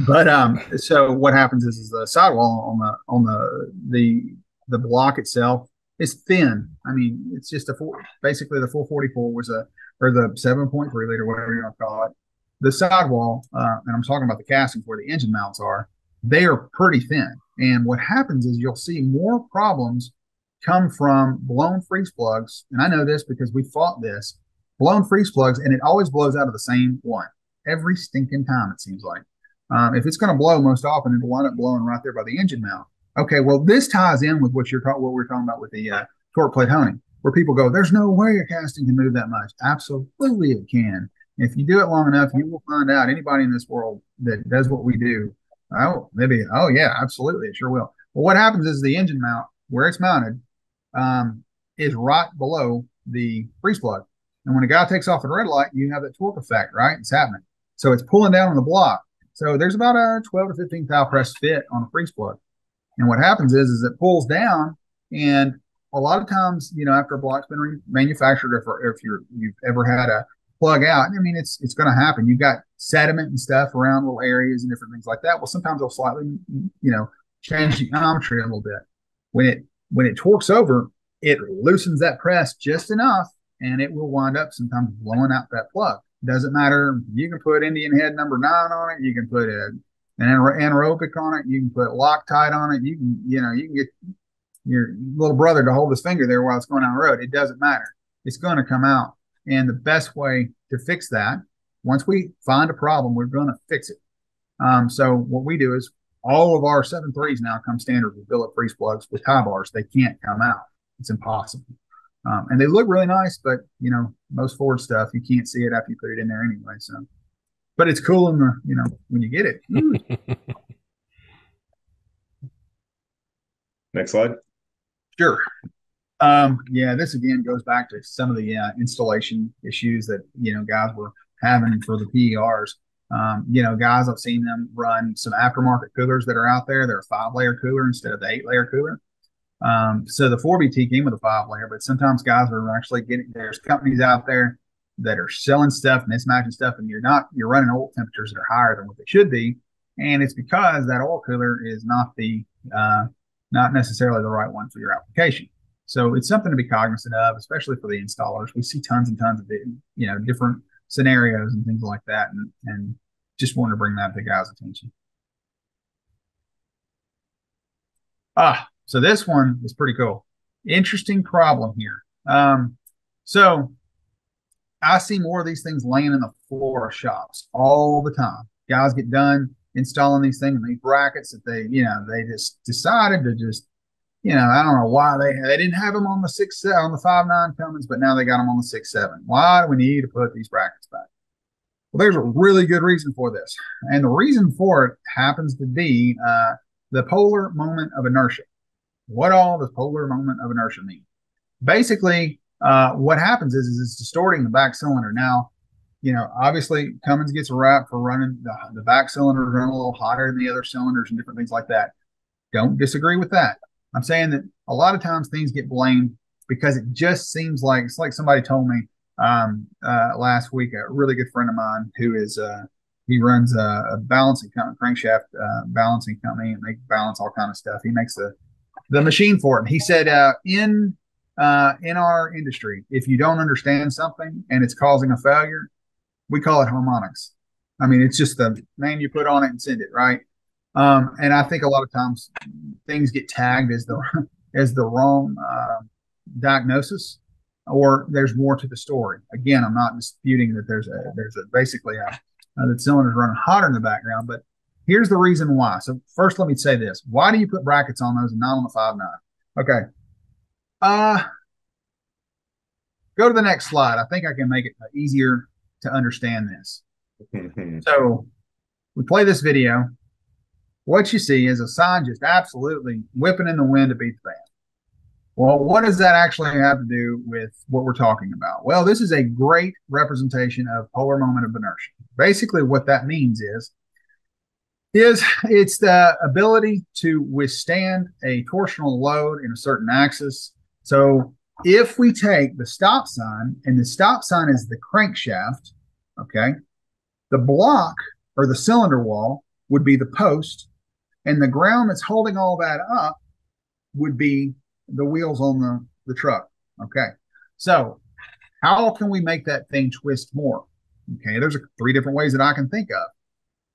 but um, so what happens is, is the sidewall on the on the the the block itself is thin. I mean, it's just a four, basically the 444 was a or the 7.3 liter, whatever you want to call it. The sidewall, uh, and I'm talking about the castings where the engine mounts are, they are pretty thin. And what happens is you'll see more problems come from blown freeze plugs. And I know this because we fought this blown freeze plugs, and it always blows out of the same one every stinking time, it seems like. Um, if it's going to blow most often, it'll wind up blowing right there by the engine mount. Okay, well, this ties in with what you're talking, what we're talking about with the uh, torque plate honing, where people go, "There's no way a casting can move that much." Absolutely, it can. If you do it long enough, you will find out. Anybody in this world that does what we do, oh, maybe, oh yeah, absolutely, it sure will. Well, what happens is the engine mount, where it's mounted, um, is right below the freeze plug. And when a guy takes off at red light, you have that torque effect, right? It's happening. So it's pulling down on the block. So there's about a 12 to 15 thou press fit on a freeze plug. And what happens is, is it pulls down, and a lot of times, you know, after a block's been re- manufactured, if, if you're you've ever had a plug out, I mean, it's it's going to happen. You've got sediment and stuff around little areas and different things like that. Well, sometimes they'll slightly, you know, change the geometry a little bit. When it when it torques over, it loosens that press just enough, and it will wind up sometimes blowing out that plug. Doesn't matter. You can put Indian head number nine on it. You can put a, an anaerobic on it. You can put Loctite on it. You can, you know, you can get your little brother to hold his finger there while it's going down the road. It doesn't matter. It's going to come out. And the best way to fix that, once we find a problem, we're going to fix it. Um, so what we do is all of our seven threes now come standard with billet freeze plugs with tie bars. They can't come out. It's impossible. Um, and they look really nice, but you know, most Ford stuff, you can't see it after you put it in there anyway. So but it's cool in the you know when you get it. Next slide. Sure. Um, yeah, this again goes back to some of the uh, installation issues that you know guys were having for the PERs. Um, you know, guys, I've seen them run some aftermarket coolers that are out there. They're a five layer cooler instead of the eight layer cooler. Um, so the 4BT came with a five layer, but sometimes guys are actually getting there's companies out there that are selling stuff, mismatching stuff, and you're not you're running oil temperatures that are higher than what they should be, and it's because that oil cooler is not the uh, not necessarily the right one for your application. So it's something to be cognizant of, especially for the installers. We see tons and tons of you know different scenarios and things like that, and and just wanted to bring that to guys' attention. Ah, so this one is pretty cool. Interesting problem here. Um, so I see more of these things laying in the floor of shops all the time. Guys get done installing these things, these brackets that they, you know, they just decided to just, you know, I don't know why they they didn't have them on the six on the five nine Cummins, but now they got them on the six seven. Why do we need to put these brackets back? Well, there's a really good reason for this, and the reason for it happens to be uh, the polar moment of inertia. What all does polar moment of inertia mean? Basically, uh, what happens is, is it's distorting the back cylinder. Now, you know, obviously Cummins gets a rap for running the, the back cylinders running a little hotter than the other cylinders and different things like that. Don't disagree with that. I'm saying that a lot of times things get blamed because it just seems like it's like somebody told me um, uh, last week. A really good friend of mine who is uh, he runs a, a balancing company, crankshaft uh, balancing company, and they balance all kind of stuff. He makes the the machine for it. He said uh, in uh, in our industry, if you don't understand something and it's causing a failure, we call it harmonics. I mean, it's just the name you put on it and send it, right? Um, and I think a lot of times things get tagged as the as the wrong uh, diagnosis, or there's more to the story. Again, I'm not disputing that there's a there's a basically a, uh, the cylinder's running hotter in the background, but here's the reason why. So first, let me say this: Why do you put brackets on those and not on the five nine? Okay. Uh go to the next slide. I think I can make it easier to understand this. so we play this video. What you see is a sign just absolutely whipping in the wind to beat the band. Well, what does that actually have to do with what we're talking about? Well, this is a great representation of polar moment of inertia. Basically, what that means is is it's the ability to withstand a torsional load in a certain axis. So if we take the stop sign and the stop sign is the crankshaft, okay, the block or the cylinder wall would be the post, and the ground that's holding all that up would be the wheels on the, the truck. Okay. So how can we make that thing twist more? Okay, there's three different ways that I can think of.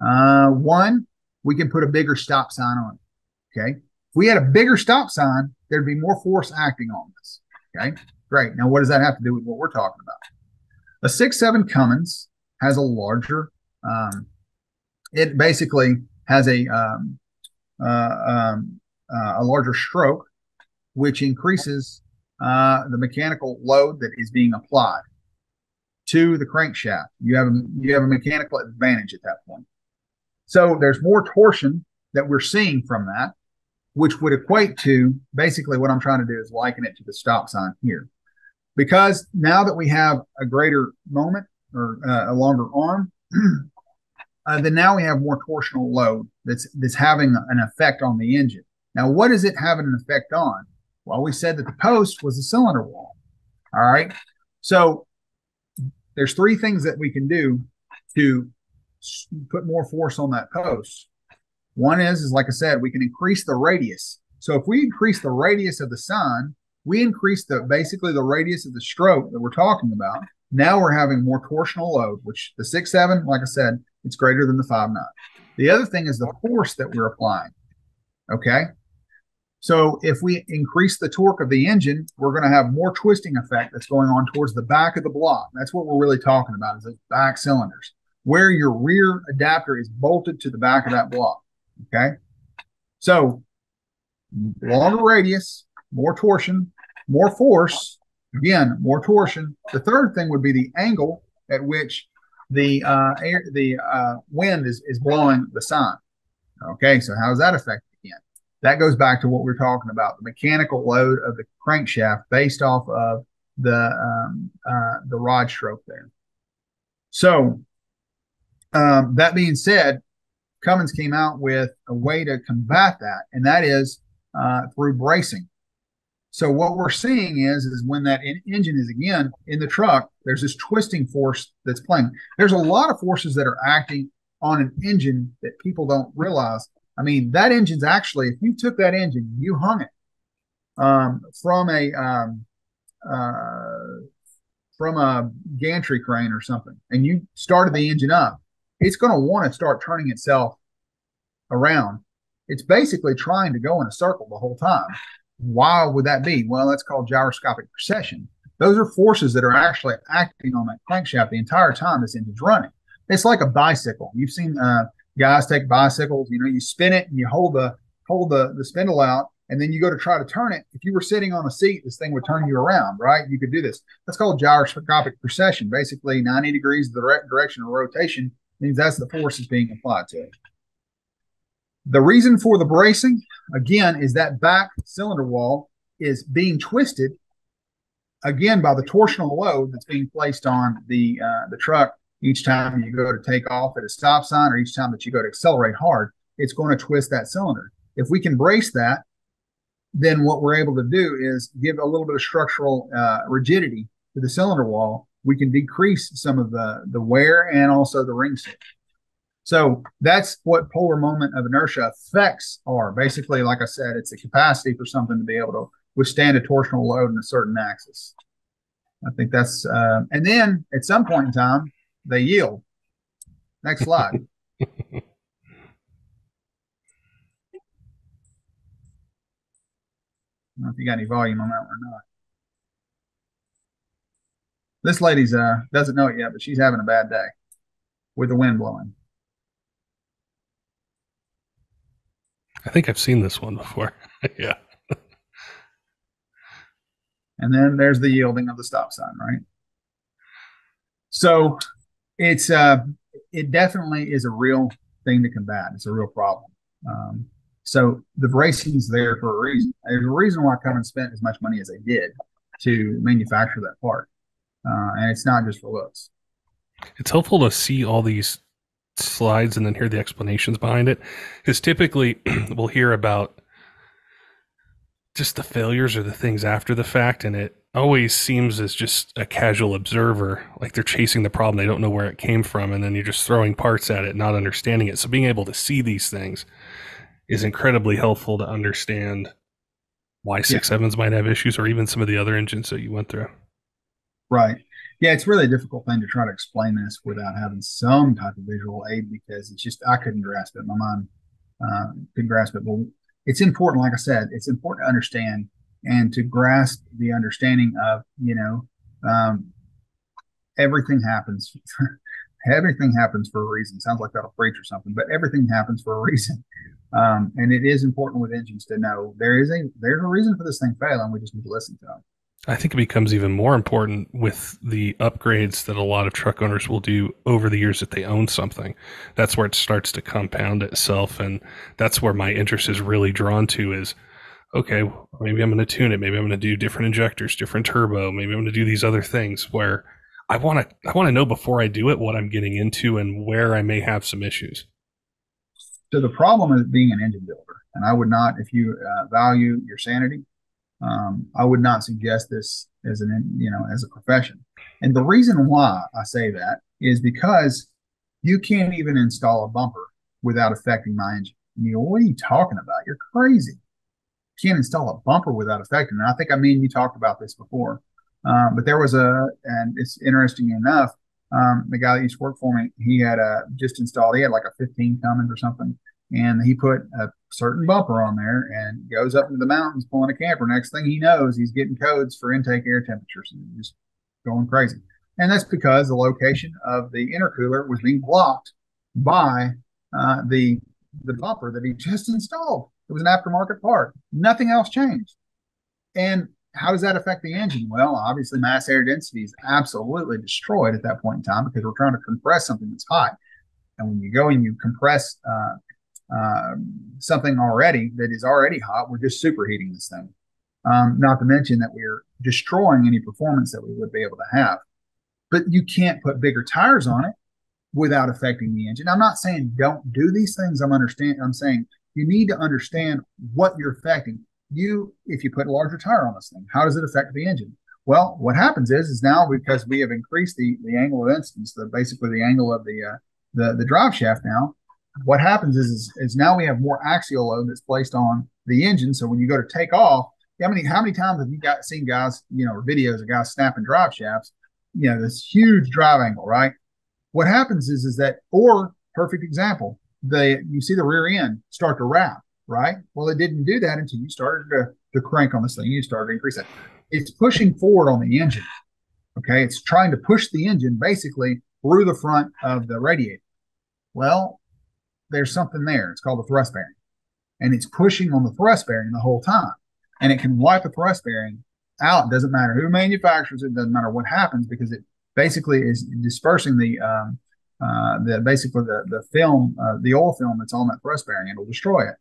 Uh, one, we can put a bigger stop sign on it. Okay. If we had a bigger stop sign, there'd be more force acting on this. Okay. Great. Now, what does that have to do with what we're talking about? A six seven Cummins has a larger, um, it basically has a, um, um, uh, a larger stroke, which increases uh, the mechanical load that is being applied to the crankshaft. You have a, you have a mechanical advantage at that point. So there's more torsion that we're seeing from that, which would equate to basically what I'm trying to do is liken it to the stop sign here. Because now that we have a greater moment or uh, a longer arm, uh, then now we have more torsional load that's that's having an effect on the engine. Now, what is it having an effect on? Well, we said that the post was the cylinder wall. All right. So there's three things that we can do to put more force on that post. One is, is like I said, we can increase the radius. So if we increase the radius of the sign, we increase the basically the radius of the stroke that we're talking about. Now we're having more torsional load, which the six seven, like I said, it's greater than the five nine. The other thing is the force that we're applying. Okay. So if we increase the torque of the engine, we're going to have more twisting effect that's going on towards the back of the block. That's what we're really talking about is the back cylinders where your rear adapter is bolted to the back of that block. Okay. So longer radius, more torsion, more force, again, more torsion. The third thing would be the angle at which the uh, air, the uh, wind is, is blowing the sign. Okay, so how does that affect again? That goes back to what we are talking about the mechanical load of the crankshaft based off of the um, uh, the rod stroke there. So um, that being said, Cummins came out with a way to combat that, and that is uh, through bracing. So what we're seeing is is when that in- engine is again in the truck, there's this twisting force that's playing. There's a lot of forces that are acting on an engine that people don't realize. I mean, that engine's actually, if you took that engine, you hung it um, from a um, uh, from a gantry crane or something, and you started the engine up, it's going to want to start turning itself around. It's basically trying to go in a circle the whole time. Why would that be? Well, that's called gyroscopic precession. Those are forces that are actually acting on that crankshaft the entire time this engine's running. It's like a bicycle. You've seen uh, guys take bicycles. You know, you spin it and you hold the hold the the spindle out, and then you go to try to turn it. If you were sitting on a seat, this thing would turn you around, right? You could do this. That's called gyroscopic precession. Basically, 90 degrees of the direction of rotation means that's the force that's being applied to it. The reason for the bracing, again, is that back cylinder wall is being twisted again by the torsional load that's being placed on the uh, the truck each time you go to take off at a stop sign or each time that you go to accelerate hard. It's going to twist that cylinder. If we can brace that, then what we're able to do is give a little bit of structural uh, rigidity to the cylinder wall. We can decrease some of the the wear and also the ring stick. So that's what polar moment of inertia effects are. Basically, like I said, it's the capacity for something to be able to withstand a torsional load in a certain axis. I think that's, uh, and then at some point in time, they yield. Next slide. I don't know if you got any volume on that one or not. This lady's uh doesn't know it yet, but she's having a bad day with the wind blowing. I think I've seen this one before. yeah. And then there's the yielding of the stop sign, right? So it's uh it definitely is a real thing to combat. It's a real problem. Um, so the bracing's there for a reason. There's a reason why Cummins spent as much money as they did to manufacture that part, uh, and it's not just for looks. It's helpful to see all these slides and then hear the explanations behind it. Because typically we'll hear about just the failures or the things after the fact, and it always seems as just a casual observer, like they're chasing the problem, they don't know where it came from, and then you're just throwing parts at it, not understanding it. So being able to see these things is incredibly helpful to understand why six yeah. sevens might have issues, or even some of the other engines that you went through. Right yeah, it's really a difficult thing to try to explain this without having some type of visual aid because it's just I couldn't grasp it. My mind uh, couldn't grasp it. But it's important, like I said, it's important to understand and to grasp the understanding of you know um, everything happens. everything happens for a reason. Sounds like that'll preach or something, but everything happens for a reason. Um, and it is important with engines to know there is a there's a reason for this thing failing. We just need to listen to them. I think it becomes even more important with the upgrades that a lot of truck owners will do over the years that they own something. That's where it starts to compound itself. And that's where my interest is really drawn to is okay, maybe I'm going to tune it. Maybe I'm going to do different injectors, different turbo. Maybe I'm going to do these other things where I want to, I want to know before I do it what I'm getting into and where I may have some issues. So the problem is being an engine builder. And I would not, if you uh, value your sanity, um, I would not suggest this as an you know as a profession. And the reason why I say that is because you can't even install a bumper without affecting my engine. You what are you talking about? You're crazy. You can't install a bumper without affecting. And I think I mean you talked about this before. Um, but there was a, and it's interesting enough. Um, the guy that used to work for me, he had a just installed. He had like a 15 Cummins or something, and he put a certain bumper on there and goes up into the mountains pulling a camper. Next thing he knows, he's getting codes for intake air temperatures and just going crazy. And that's because the location of the intercooler was being blocked by uh, the the bumper that he just installed. It was an aftermarket part. Nothing else changed. And how does that affect the engine? Well, obviously, mass air density is absolutely destroyed at that point in time because we're trying to compress something that's hot. And when you go and you compress uh, uh, something already that is already hot, we're just superheating this thing. Um, not to mention that we're destroying any performance that we would be able to have. But you can't put bigger tires on it without affecting the engine. I'm not saying don't do these things. I'm understand. I'm saying you need to understand what you're affecting. You, if you put a larger tire on this thing, how does it affect the engine? Well, what happens is, is now because we have increased the the angle of incidence, the basically the angle of the uh, the the drive shaft now, what happens is, is, is now we have more axial load that's placed on the engine. So when you go to take off, how many how many times have you got seen guys, you know, or videos of guys snapping drive shafts? You know, this huge drive angle, right? What happens is is that, or perfect example, the you see the rear end start to wrap, right? Well, it didn't do that until you started to, to crank on this thing. You started to increase it. It's pushing forward on the engine. Okay, it's trying to push the engine basically through the front of the radiator. Well, there's something there. It's called the thrust bearing, and it's pushing on the thrust bearing the whole time, and it can wipe the thrust bearing out. It doesn't matter who manufactures it. Doesn't matter what happens because it basically is dispersing the um, uh, the basically the the film, uh, the oil film that's on that thrust bearing. It'll destroy it.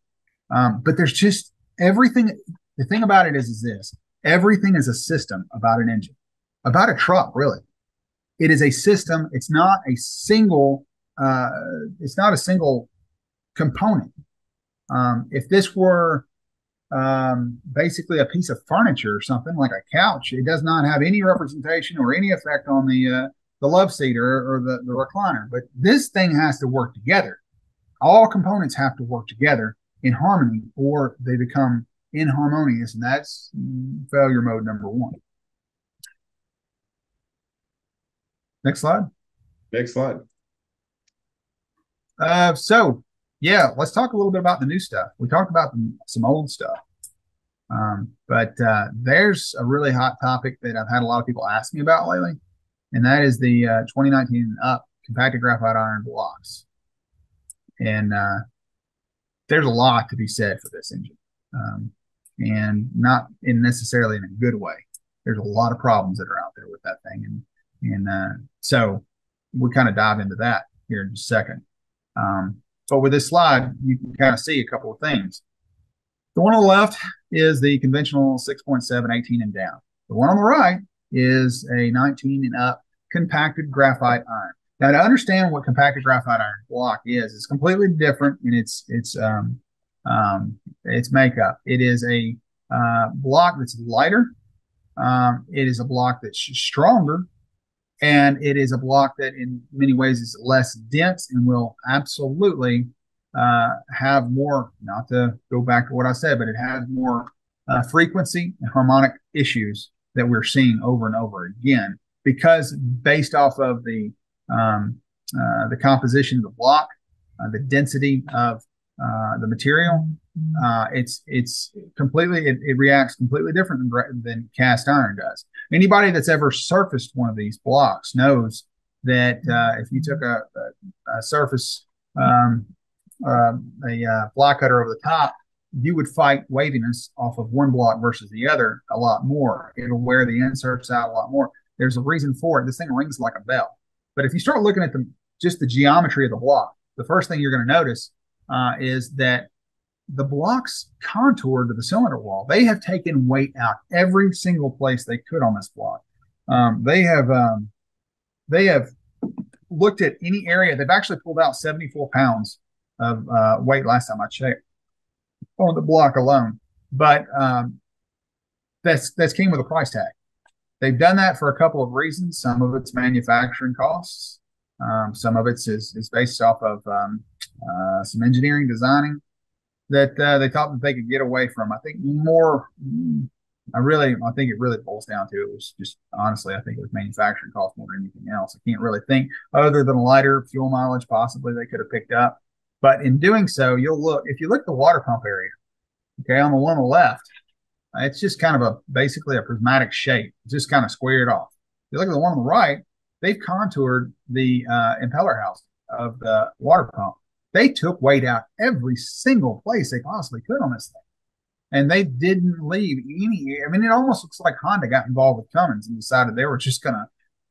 Um, but there's just everything. The thing about it is, is this: everything is a system about an engine, about a truck, really. It is a system. It's not a single. Uh, it's not a single component. Um, if this were um, basically a piece of furniture or something like a couch, it does not have any representation or any effect on the uh, the love seat or, or the, the recliner. But this thing has to work together. All components have to work together in harmony, or they become inharmonious, and that's failure mode number one. Next slide. Next slide. Uh, so yeah, let's talk a little bit about the new stuff. We talked about some old stuff, um, but uh, there's a really hot topic that I've had a lot of people ask me about lately, and that is the uh, 2019 and up compacted graphite iron blocks. And uh, there's a lot to be said for this engine, um, and not in necessarily in a good way. There's a lot of problems that are out there with that thing, and and uh, so we kind of dive into that here in just a second. Um, but with this slide, you can kind of see a couple of things. The one on the left is the conventional 6.7, 18 and down. The one on the right is a 19 and up compacted graphite iron. Now, to understand what compacted graphite iron block is, it's completely different in its its um, um, its makeup. It is a uh, block that's lighter. Um, it is a block that's stronger and it is a block that in many ways is less dense and will absolutely uh, have more not to go back to what i said but it has more uh, frequency and harmonic issues that we're seeing over and over again. Because based off of the um, uh, the composition of the block uh, the density of uh, the material uh, it's it's completely it, it, reacts completely different than, than cast iron does. Anybody that's ever surfaced one of these blocks knows that uh, if you took a, a, a surface um, uh, a uh, block cutter over the top, you would fight waviness off of one block versus the other a lot more. It'll wear the inserts out a lot more. There's a reason for it. This thing rings like a bell. But if you start looking at the just the geometry of the block, the first thing you're going to notice uh, is that the blocks contoured to the cylinder wall. They have taken weight out every single place they could on this block. Um, they have um, they have looked at any area. They've actually pulled out 74 pounds of uh, weight last time I checked on the block alone. But um, that's that's came with a price tag. They've done that for a couple of reasons. Some of it's manufacturing costs. Um, some of it's is, is based off of um, uh, some engineering designing that uh, they thought that they could get away from. I think more. I really, I think it really boils down to it was just honestly, I think it was manufacturing cost more than anything else. I can't really think other than lighter fuel mileage possibly they could have picked up. But in doing so, you'll look if you look at the water pump area, okay, on the one on the left, it's just kind of a basically a prismatic shape, it's just kind of squared off. If you look at the one on the right, they've contoured the uh, impeller house of the water pump they took weight out every single place they possibly could on this thing. and they didn't leave any. I mean, it almost looks like Honda got involved with Cummins and decided they were just going to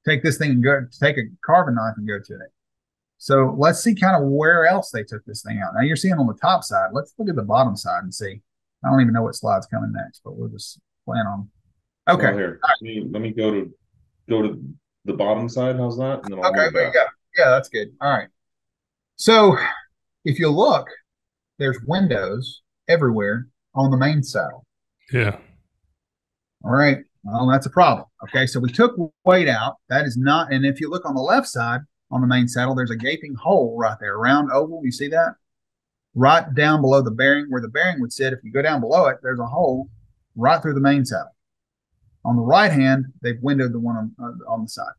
take this thing and go take a carving knife and go to it. So let's see kind of where else they took this thing out. Now you're seeing on the top side. Let's look at the bottom side and see. I don't even know what slide's coming next, but we'll just plan on. Okay. Well, here, let me, let me go to go to the bottom side. How's that? okay, there you go. Yeah, that's good. All right. So if you look, there's windows everywhere on the main saddle. Yeah. All right. Well, that's a problem. Okay. So we took weight out. That is not, and if you look on the left side on the main saddle, there's a gaping hole right there, round oval. You see that? Right down below the bearing, where the bearing would sit. If you go down below it, there's a hole right through the main saddle. On the right hand, they've windowed the one on, uh, on the side.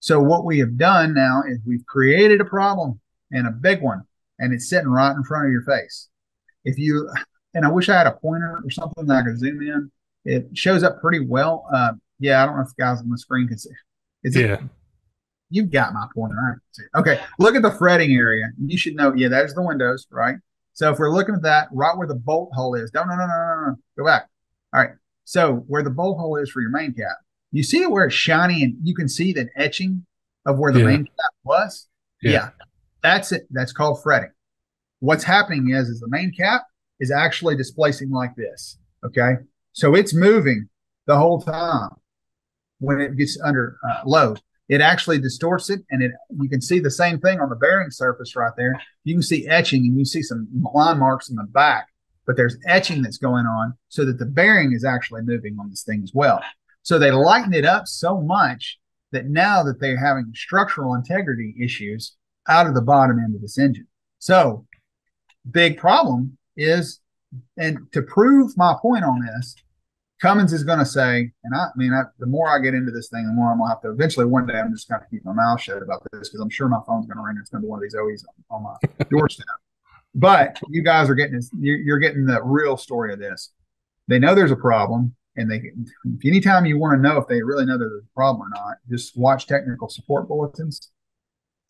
So what we have done now is we've created a problem and a big one, and it's sitting right in front of your face. If you, and I wish I had a pointer or something that I could zoom in. It shows up pretty well. Uh, yeah, I don't know if the guys on the screen can see. Is yeah. It, you've got my pointer. Right? Okay, look at the fretting area. You should know. Yeah, that is the windows, right? So if we're looking at that, right where the bolt hole is, no, no, no, no, no, no. Go back. All right. So where the bolt hole is for your main cap, you see it where it's shiny and you can see that etching of where the yeah. main cap was. Yeah. yeah. That's it. That's called fretting. What's happening is, is the main cap is actually displacing like this. Okay. So it's moving the whole time when it gets under uh, load. It actually distorts it, and it you can see the same thing on the bearing surface right there. You can see etching, and you see some line marks in the back, but there's etching that's going on so that the bearing is actually moving on this thing as well. So they lighten it up so much that now that they're having structural integrity issues out of the bottom end of this engine. So big problem is, and to prove my point on this, Cummins is going to say, and I, I mean, I, the more I get into this thing, the more I'm going to have to. Eventually, one day, I'm just going to keep my mouth shut about this because I'm sure my phone's going to ring. It's going to be one of these OEs on, on my doorstep. But you guys are getting this. You're, you're getting the real story of this. They know there's a problem, and they. If anytime you want to know if they really know there's a problem or not, just watch technical support bulletins.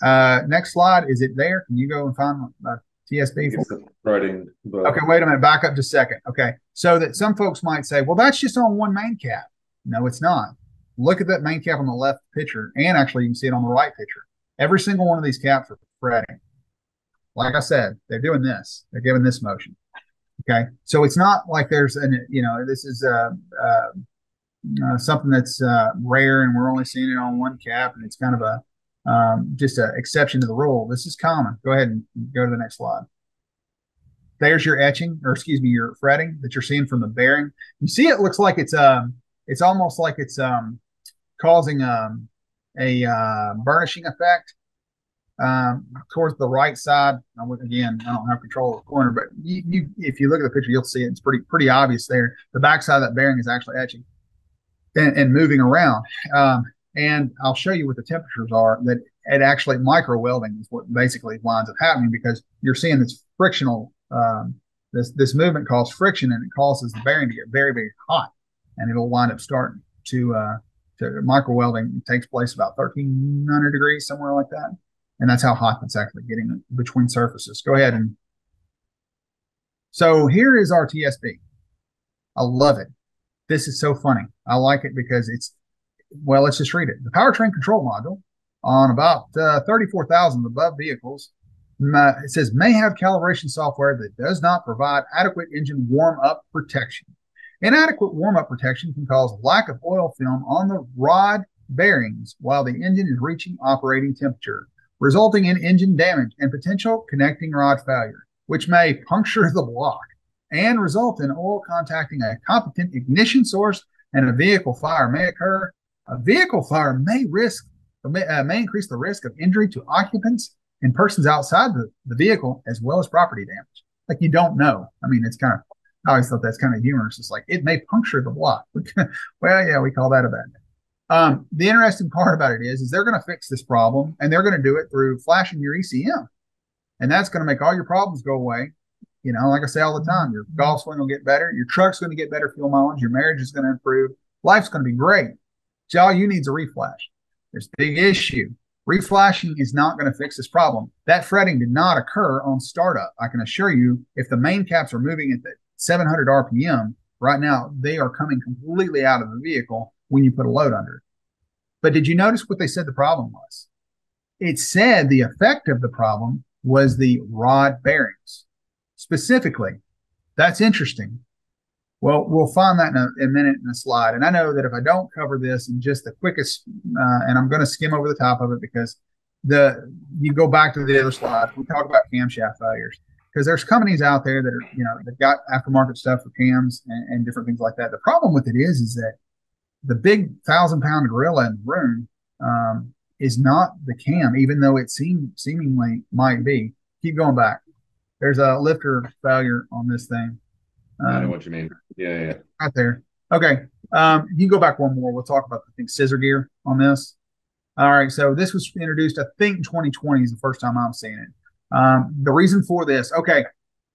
Uh, next slide. Is it there? Can you go and find uh, TSB? Writing. But... Okay, wait a minute. Back up just a second. Okay, so that some folks might say, well, that's just on one main cap. No, it's not. Look at that main cap on the left picture, and actually, you can see it on the right picture. Every single one of these caps are fretting. Like I said, they're doing this. They're giving this motion. Okay, so it's not like there's an you know this is a, uh, uh, something that's uh, rare and we're only seeing it on one cap, and it's kind of a um, just an exception to the rule. This is common. Go ahead and go to the next slide. There's your etching, or excuse me, your fretting that you're seeing from the bearing. You see, it looks like it's um, it's almost like it's um, causing um, a uh, burnishing effect um, towards the right side. Again, I don't have control of the corner, but you, you, if you look at the picture, you'll see it. It's pretty pretty obvious there. The back side of that bearing is actually etching and, and moving around. Um, and I'll show you what the temperatures are. That it actually micro welding is what basically winds up happening because you're seeing this frictional um, this this movement causes friction and it causes the bearing to get very very hot, and it'll wind up starting to uh, to micro welding. Takes place about 1300 degrees somewhere like that and that's how hot it's actually getting between surfaces. Go ahead and so here is our TSB. I love it. This is so funny. I like it because it's well. Let's just read it. The powertrain control module on about uh, 34,000 above vehicles. It says may have calibration software that does not provide adequate engine warm up protection. Inadequate warm up protection can cause lack of oil film on the rod bearings while the engine is reaching operating temperature resulting in engine damage and potential connecting rod failure, which may puncture the block and result in oil contacting a competent ignition source and a vehicle fire may occur. A vehicle fire may risk may, uh, may increase the risk of injury to occupants and persons outside the, the vehicle as well as property damage. Like you don't know. I mean, it's kind of I always thought that's kind of humorous. It's like it may puncture the block. well, yeah, we call that a bad day. Um, the interesting part about it is, is they're going to fix this problem, and they're going to do it through flashing your ECM, and that's going to make all your problems go away. You know, like I say all the time, your golf swing will get better, your truck's going to get better fuel mileage, your marriage is going to improve, life's going to be great. All you need is a reflash. There's a big issue. Reflashing is not going to fix this problem. That fretting did not occur on startup. I can assure you, if the main caps are moving at the 700 RPM, right now they are coming completely out of the vehicle when you put a load under it. But did you notice what they said the problem was? It said the effect of the problem was the rod bearings specifically. That's interesting. Well, we'll find that in a, a, minute in a slide. And I know that if I don't cover this in just the quickest, uh, and I'm going to skim over the top of it because the you go back to the other slide. We talk about camshaft failures because there's companies out there that are you know they've got aftermarket stuff for cams and, and different things like that. The problem with it is is that the big thousand pound gorilla in the room um, is not the cam, even though it seem seemingly might be. Keep going back. There's a lifter failure on this thing. I know um, what you mean. Yeah, yeah. Right there. Okay. Um, you can go back one more. We'll talk about the thing scissor gear on this. All right. So this was introduced, I think 2020 is the first time I'm seeing it. Um, the reason for this, okay,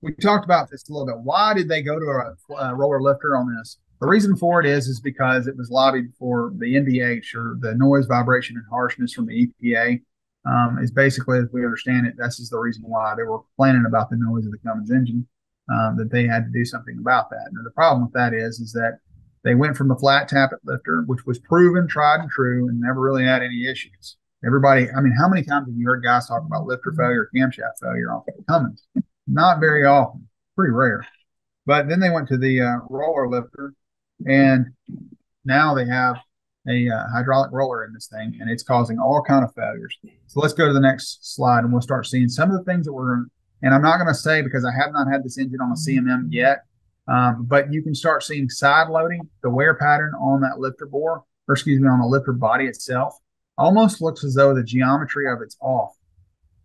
we talked about this a little bit. Why did they go to a, a roller lifter on this? The reason for it is is because it was lobbied for the NVH or the noise, vibration, and harshness from the EPA. Um, is basically, as we understand it, this is the reason why they were complaining about the noise of the Cummins engine. Um, that they had to do something about that. And the problem with that is, is that they went from the flat tappet lifter, which was proven, tried and true, and never really had any issues. Everybody, I mean, how many times have you heard guys talk about lifter failure, camshaft failure on Cummins? Not very often, pretty rare. But then they went to the uh, roller lifter, and now they have a uh, hydraulic roller in this thing, and it's causing all kind of failures. So let's go to the next slide, and we'll start seeing some of the things that we're. And I'm not going to say because I have not had this engine on a CMM yet, um, but you can start seeing side loading. The wear pattern on that lifter bore, or excuse me, on the lifter body itself, almost looks as though the geometry of it's off.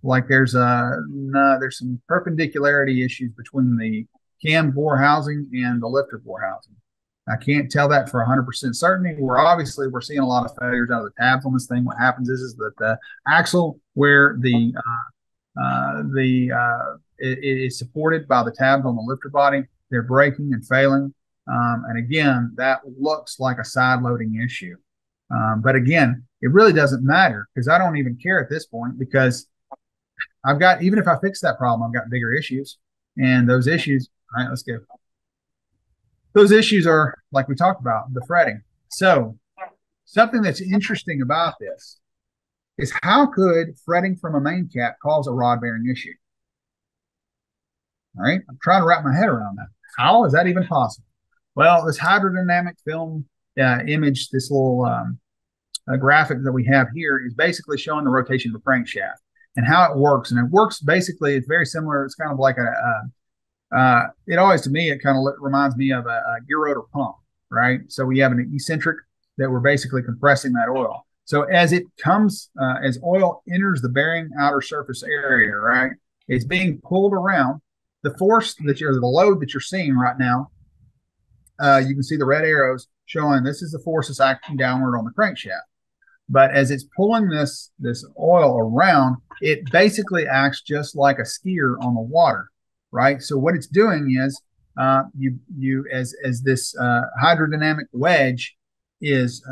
Like there's a no, there's some perpendicularity issues between the cam bore housing and the lifter bore housing. I can't tell that for 100% certainty. We're obviously we're seeing a lot of failures out of the tabs on this thing. What happens is is that the axle where the uh, uh, the uh, it, it is supported by the tabs on the lifter body, they're breaking and failing. Um, and again, that looks like a side loading issue. Um, but again, it really doesn't matter because I don't even care at this point because I've got even if I fix that problem, I've got bigger issues, and those issues. All right, let's go those issues are like we talked about the fretting. So something that's interesting about this is how could fretting from a main cap cause a rod bearing issue? All right, I'm trying to wrap my head around that. How is that even possible? Well, this hydrodynamic film uh, image, this little um, uh, graphic that we have here is basically showing the rotation of the crankshaft and how it works. And it works basically, it's very similar. It's kind of like a, uh, it always to me it kind of reminds me of a, a, gerotor pump, right? So we have an eccentric that we're basically compressing that oil. So as it comes, uh, as oil enters the bearing outer surface area, right, it's being pulled around. The force that you're, the load that you're seeing right now, uh, you can see the red arrows showing this is the force that's acting downward on the crankshaft. But as it's pulling this this oil around, it basically acts just like a skier on the water right? So what it's doing is uh, you you as as this uh, hydrodynamic wedge is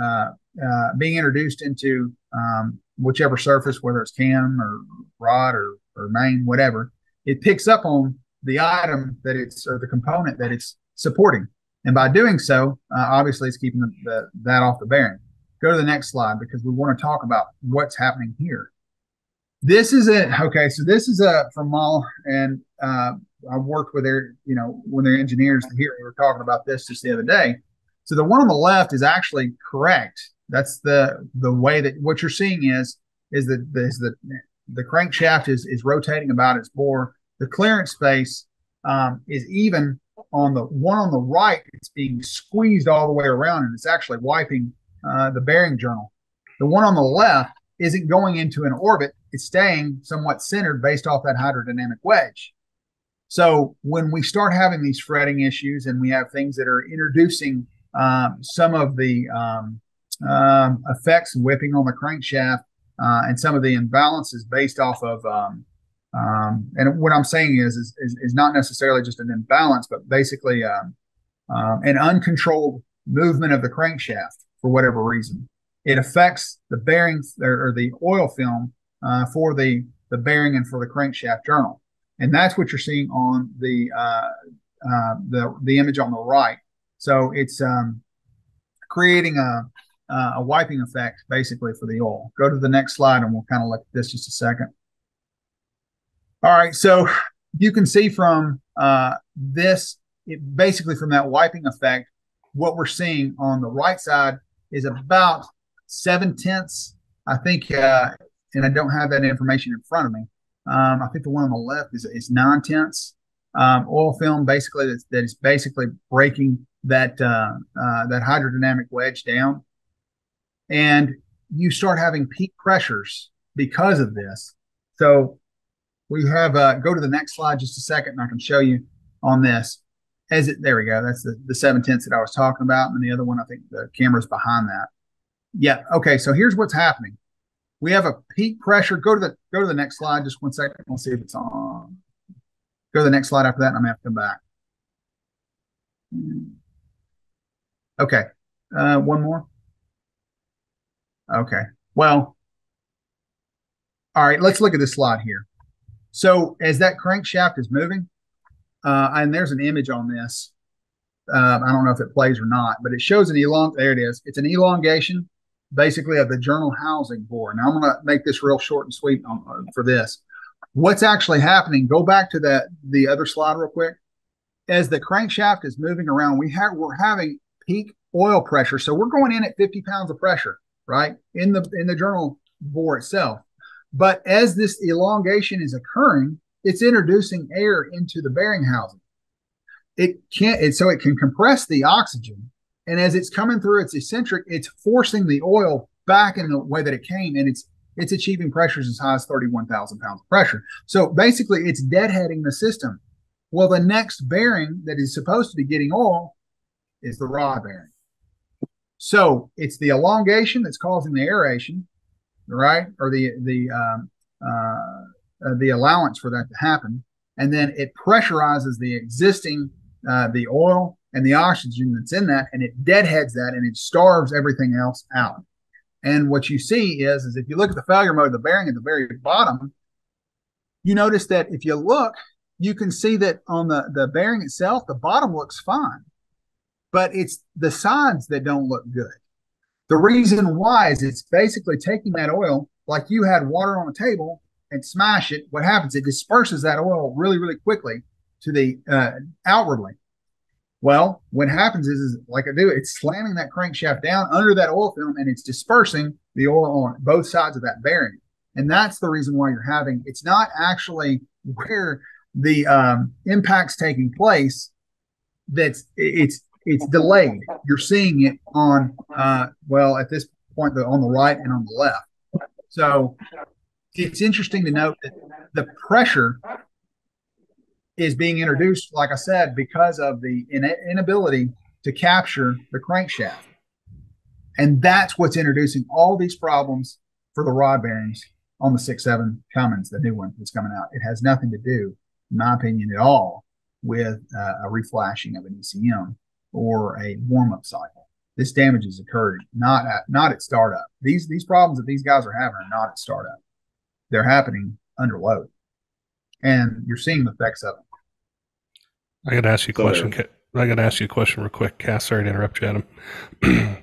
uh, uh, being introduced into um, whichever surface, whether it's cam or rod or or main, whatever, it picks up on the item that it's or the component that it's supporting, and by doing so, uh, obviously it's keeping the, the, that off the bearing. Go to the next slide because we want to talk about what's happening here. This is it. Okay, so this is a from Mahle, and uh, I've worked with their, you know, when they're engineers here, we were talking about this just the other day. So the one on the left is actually correct. That's the the way that what you're seeing is is that is the the crankshaft is is rotating about its bore. The clearance space um, is even on the one on the right. It's being squeezed all the way around, and it's actually wiping uh, the bearing journal. The one on the left isn't going into an orbit; it's staying somewhat centered based off that hydrodynamic wedge. So when we start having these fretting issues and we have things that are introducing um, some of the um, um, effects whipping on the crankshaft uh, and some of the imbalances based off of um, um, and what I'm saying is, is, is is not necessarily just an imbalance, but basically um, an uncontrolled movement of the crankshaft for whatever reason. It affects the bearings or, or the oil film uh, for the the bearing and for the crankshaft journal and that's what you're seeing on the uh, uh, the the image on the right. So it's um, creating a uh, a wiping effect basically for the oil. Go to the next slide, and we'll kind of look at this just a second. All right, so you can see from uh, this, it, basically from that wiping effect, what we're seeing on the right side is about seven tenths. I think, uh, and I don't have that information in front of me. Um, I think the one on the left is, is nine tenths um, oil film, basically that's, that is basically breaking that uh, uh, that hydrodynamic wedge down, and you start having peak pressures because of this. So we have uh, go to the next slide just a second, and I can show you on this. As it there we go. That's the, the seven tenths that I was talking about, and the other one I think the camera's behind that. Yeah. Okay. So here's what's happening. We have a peak pressure. Go to the go to the next slide. Just one second. We'll see if it's on. Go to the next slide after that, and I'm gonna have to come back. Okay. Uh, one more. Okay. Well, all right. Let's look at this slide here. So as that crankshaft is moving, uh, and there's an image on this. Uh, I don't know if it plays or not, but it shows an elong. There it is. It's an elongation, basically, of the journal housing bore. Now I'm going to make this real short and sweet on, uh, for this. What's actually happening? Go back to that the other slide real quick. As the crankshaft is moving around, we have we're having peak oil pressure. So we're going in at 50 pounds of pressure, right? In the in the journal bore itself. But as this elongation is occurring, it's introducing air into the bearing housing. It can't, it, so it can compress the oxygen. And as it's coming through its eccentric, it's forcing the oil back in the way that it came, and it's it's achieving pressures as high as 31,000 pounds of pressure. So basically, it's deadheading the system. Well, the next bearing that is supposed to be getting oil is the rod bearing. So it's the elongation that's causing the aeration, right? Or the the um, uh, uh, the allowance for that to happen, and then it pressurizes the existing uh, the oil and the oxygen that's in that, and it deadheads that, and it starves everything else out. And what you see is, is if you look at the failure mode of the bearing at the very bottom, you notice that if you look, you can see that on the, the bearing itself, the bottom looks fine, but it's the sides that don't look good. The reason why is it's basically taking that oil like you had water on a table and smash it. What happens? It disperses that oil really, really quickly to the uh, outwardly. Well, what happens is, is like I do, it's slamming that crankshaft down under that oil film and it's dispersing the oil on both sides of that bearing. And that's the reason why you're having it's not actually where the um, impact's taking place. That's it's it's delayed. You're seeing it on uh, well at this point the, on the right and on the left. So it's interesting to note that the pressure is being introduced, like I said, because of the inability to capture the crankshaft. And that's what's introducing all these problems for the rod bearings on the six seven Cummins, the new one that's coming out. It has nothing to do, in my opinion, at all with uh, a reflashing of an ECM or a warm up cycle. This damage has occurred not at not at startup. These these problems that these guys are having are not at startup. They're happening under load, and you're seeing the effects of them. I got to ask you a question. I got to ask you a question real quick. Cass, sorry to interrupt you, Adam.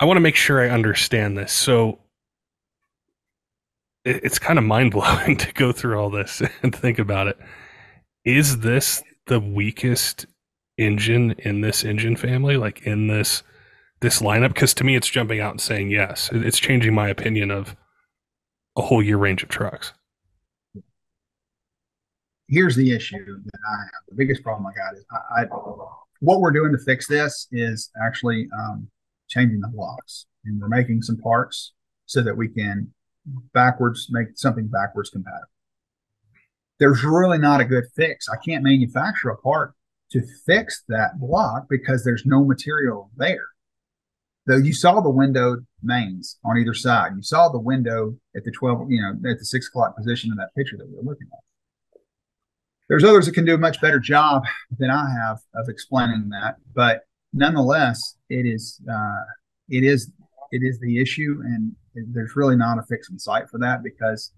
I want to make sure I understand this. So it, it's kind of mind blowing to go through all this and think about it. Is this the weakest engine in this engine family? Like in this this lineup? Because to me, it's jumping out and saying yes. It's changing my opinion of a whole year range of trucks. Here's the issue that I have. The biggest problem I got is I, I what we're doing to fix this is actually um, changing the blocks, and we're making some parts so that we can backwards make something backwards compatible. There's really not a good fix. I can't manufacture a part to fix that block because there's no material there though you saw the windowed mains on either side. You saw the window at the 12, you know, at the six o'clock position in that picture that we were looking at. There's others that can do a much better job than I have of explaining that, but nonetheless, it is uh, it is it is the issue, and there's really not a fix in sight for that because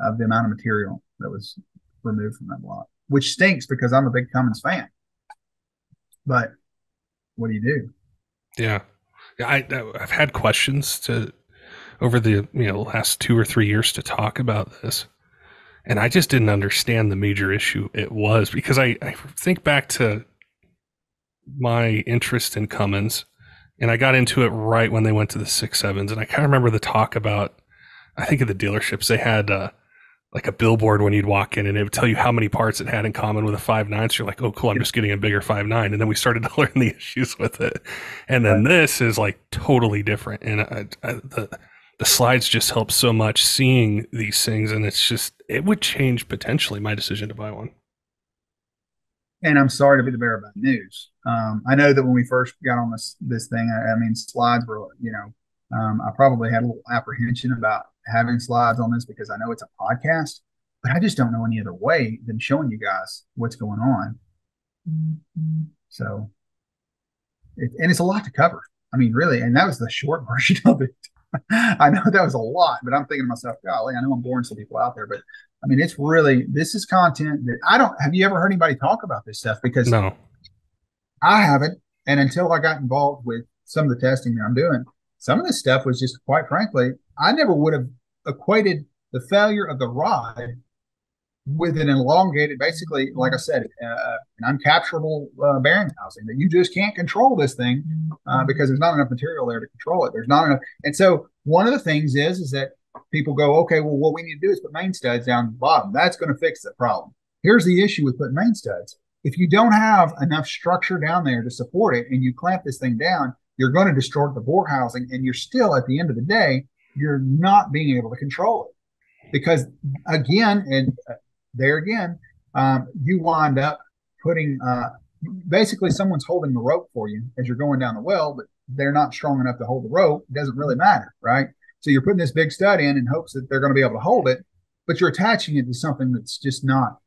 of the amount of material that was removed from that block, which stinks because I'm a big Cummins fan. But what do you do? Yeah, I I've had questions to over the you know last two or three years to talk about this, and I just didn't understand the major issue it was because I, I think back to my interest in Cummins, and I got into it right when they went to the six sevens, and I kind of remember the talk about I think of the dealerships they had. Uh, like a billboard when you'd walk in and it would tell you how many parts it had in common with a five nine. So you're like, oh, cool, I'm just getting a bigger five nine. And then we started to learn the issues with it. And then right. this is like totally different. And I, I, the, the slides just help so much seeing these things. And it's just, it would change potentially my decision to buy one. And I'm sorry to be the bearer of bad news. Um, I know that when we first got on this this thing, I, I mean, slides were, you know, um, I probably had a little apprehension about having slides on this because I know it's a podcast, but I just don't know any other way than showing you guys what's going on. Mm-hmm. So, it, and it's a lot to cover. I mean, really, and that was the short version of it. I know that was a lot, but I'm thinking to myself, golly, I know I'm boring some people out there, but I mean, it's really this is content that I don't. Have you ever heard anybody talk about this stuff? Because no, I haven't. And until I got involved with some of the testing that I'm doing, some of this stuff was just quite frankly, I never would have equated the failure of the rod with an elongated, basically, like I said, uh, an uncapturable uh, bearing housing that you just can't control this thing uh, because there's not enough material there to control it. There's not enough, and so one of the things is is that people go, okay, well, what we need to do is put main studs down the bottom. That's going to fix the problem. Here's the issue with putting main studs: if you don't have enough structure down there to support it, and you clamp this thing down, you're going to distort the bore housing, and you're still at the end of the day you're not being able to control it. Because again and uh, there again um, you wind up putting uh, basically someone's holding the rope for you as you're going down the well but they're not strong enough to hold the rope it doesn't really matter right? So you're putting this big stud in in hopes that they're going to be able to hold it but you're attaching it to something that's just not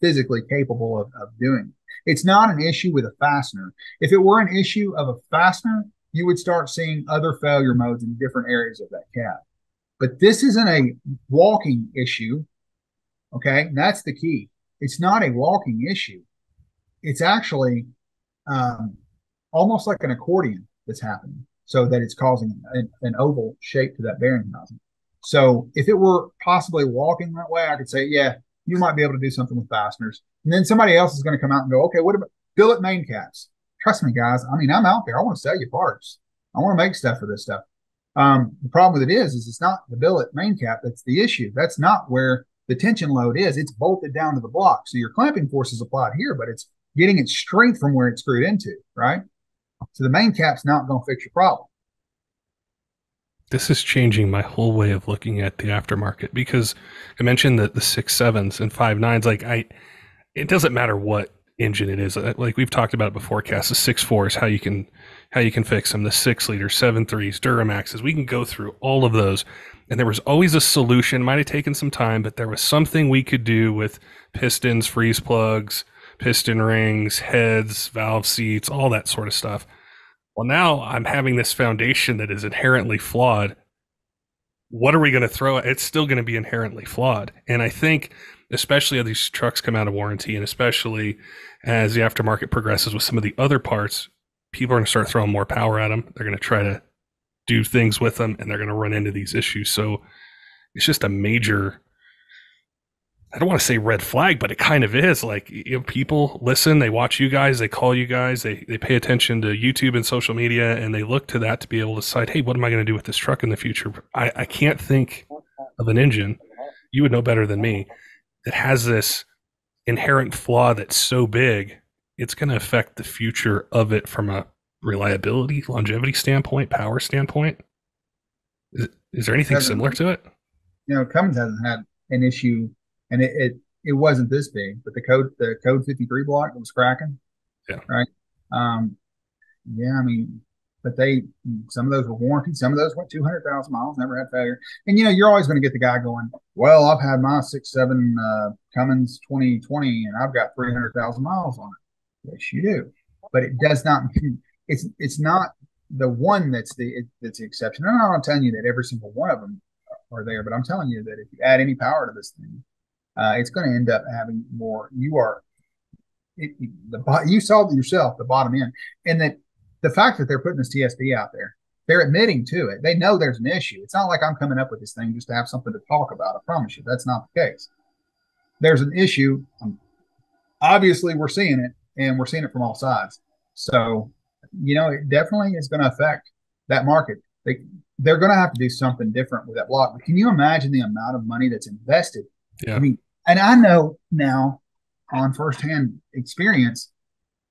physically capable of, of doing it. it's not an issue with a fastener. If it were an issue of a fastener you would start seeing other failure modes in different areas of that cap. But this isn't a walking issue. Okay. that's the key. It's not a walking issue. It's actually um, almost like an accordion that's happening so that it's causing an, an oval shape to that bearing housing. So if it were possibly walking that way, I could say, yeah, you might be able to do something with fasteners. And then somebody else is going to come out and go, okay, what about billet main caps? Trust me, guys. I mean, I'm out there. I want to sell you parts. I want to make stuff for this stuff. Um, the problem with it is, is it's not the billet main cap that's the issue. That's not where the tension load is. It's bolted down to the block. So your clamping force is applied here, but it's getting its strength from where it's screwed into, right? So the main cap's not going to fix your problem. This is changing my whole way of looking at the aftermarket because I mentioned that the six sevens and five nines, like I, it doesn't matter what engine it is. Uh, like we've talked about before, Cass, the six fours, how you can how you can fix them, the six liter, seven threes, Duramaxes. We can go through all of those. And there was always a solution. Might have taken some time, but there was something we could do with pistons, freeze plugs, piston rings, heads, valve seats, all that sort of stuff. Well, now I'm having this foundation that is inherently flawed. What are we going to throw? It's still going to be inherently flawed. And I think especially as these trucks come out of warranty and especially as the aftermarket progresses with some of the other parts, people are going to start throwing more power at them. They're going to try to do things with them and they're going to run into these issues. So it's just a major I don't want to say red flag, but it kind of is. Like you know, people listen, they watch you guys, they call you guys, they they pay attention to YouTube and social media, and they look to that to be able to decide, hey, what am I going to do with this truck in the future? I, I can't think of an engine. You would know better than me that has this inherent flaw that's so big, it's going to affect the future of it from a reliability, longevity standpoint, power standpoint. Is, is there anything similar to it? You know, Cummins hasn't had an issue, and it, it it wasn't this big, but the code the code fifty three block was cracking. Yeah. Right. Um. Yeah. I mean, but they some of those were warranted, some of those went two hundred thousand miles, never had failure. And you know, you're always going to get the guy going, "Well, I've had my six seven uh, Cummins twenty twenty, and I've got three hundred thousand miles on it." Yes, you do, but it does not. It's it's not the one that's the it, that's the exception. And I'm not telling you that every single one of them are there, but I'm telling you that if you add any power to this thing, uh, it's going to end up having more. You are it, the you saw it yourself the bottom end, and that the fact that they're putting this TSD out there, they're admitting to it. They know there's an issue. It's not like I'm coming up with this thing just to have something to talk about. I promise you, that's not the case. There's an issue. Um, obviously, we're seeing it, and we're seeing it from all sides. So, you know, it definitely is going to affect that market. They they're going to have to do something different with that block. But can you imagine the amount of money that's invested? Yeah. I mean, and I know now on firsthand experience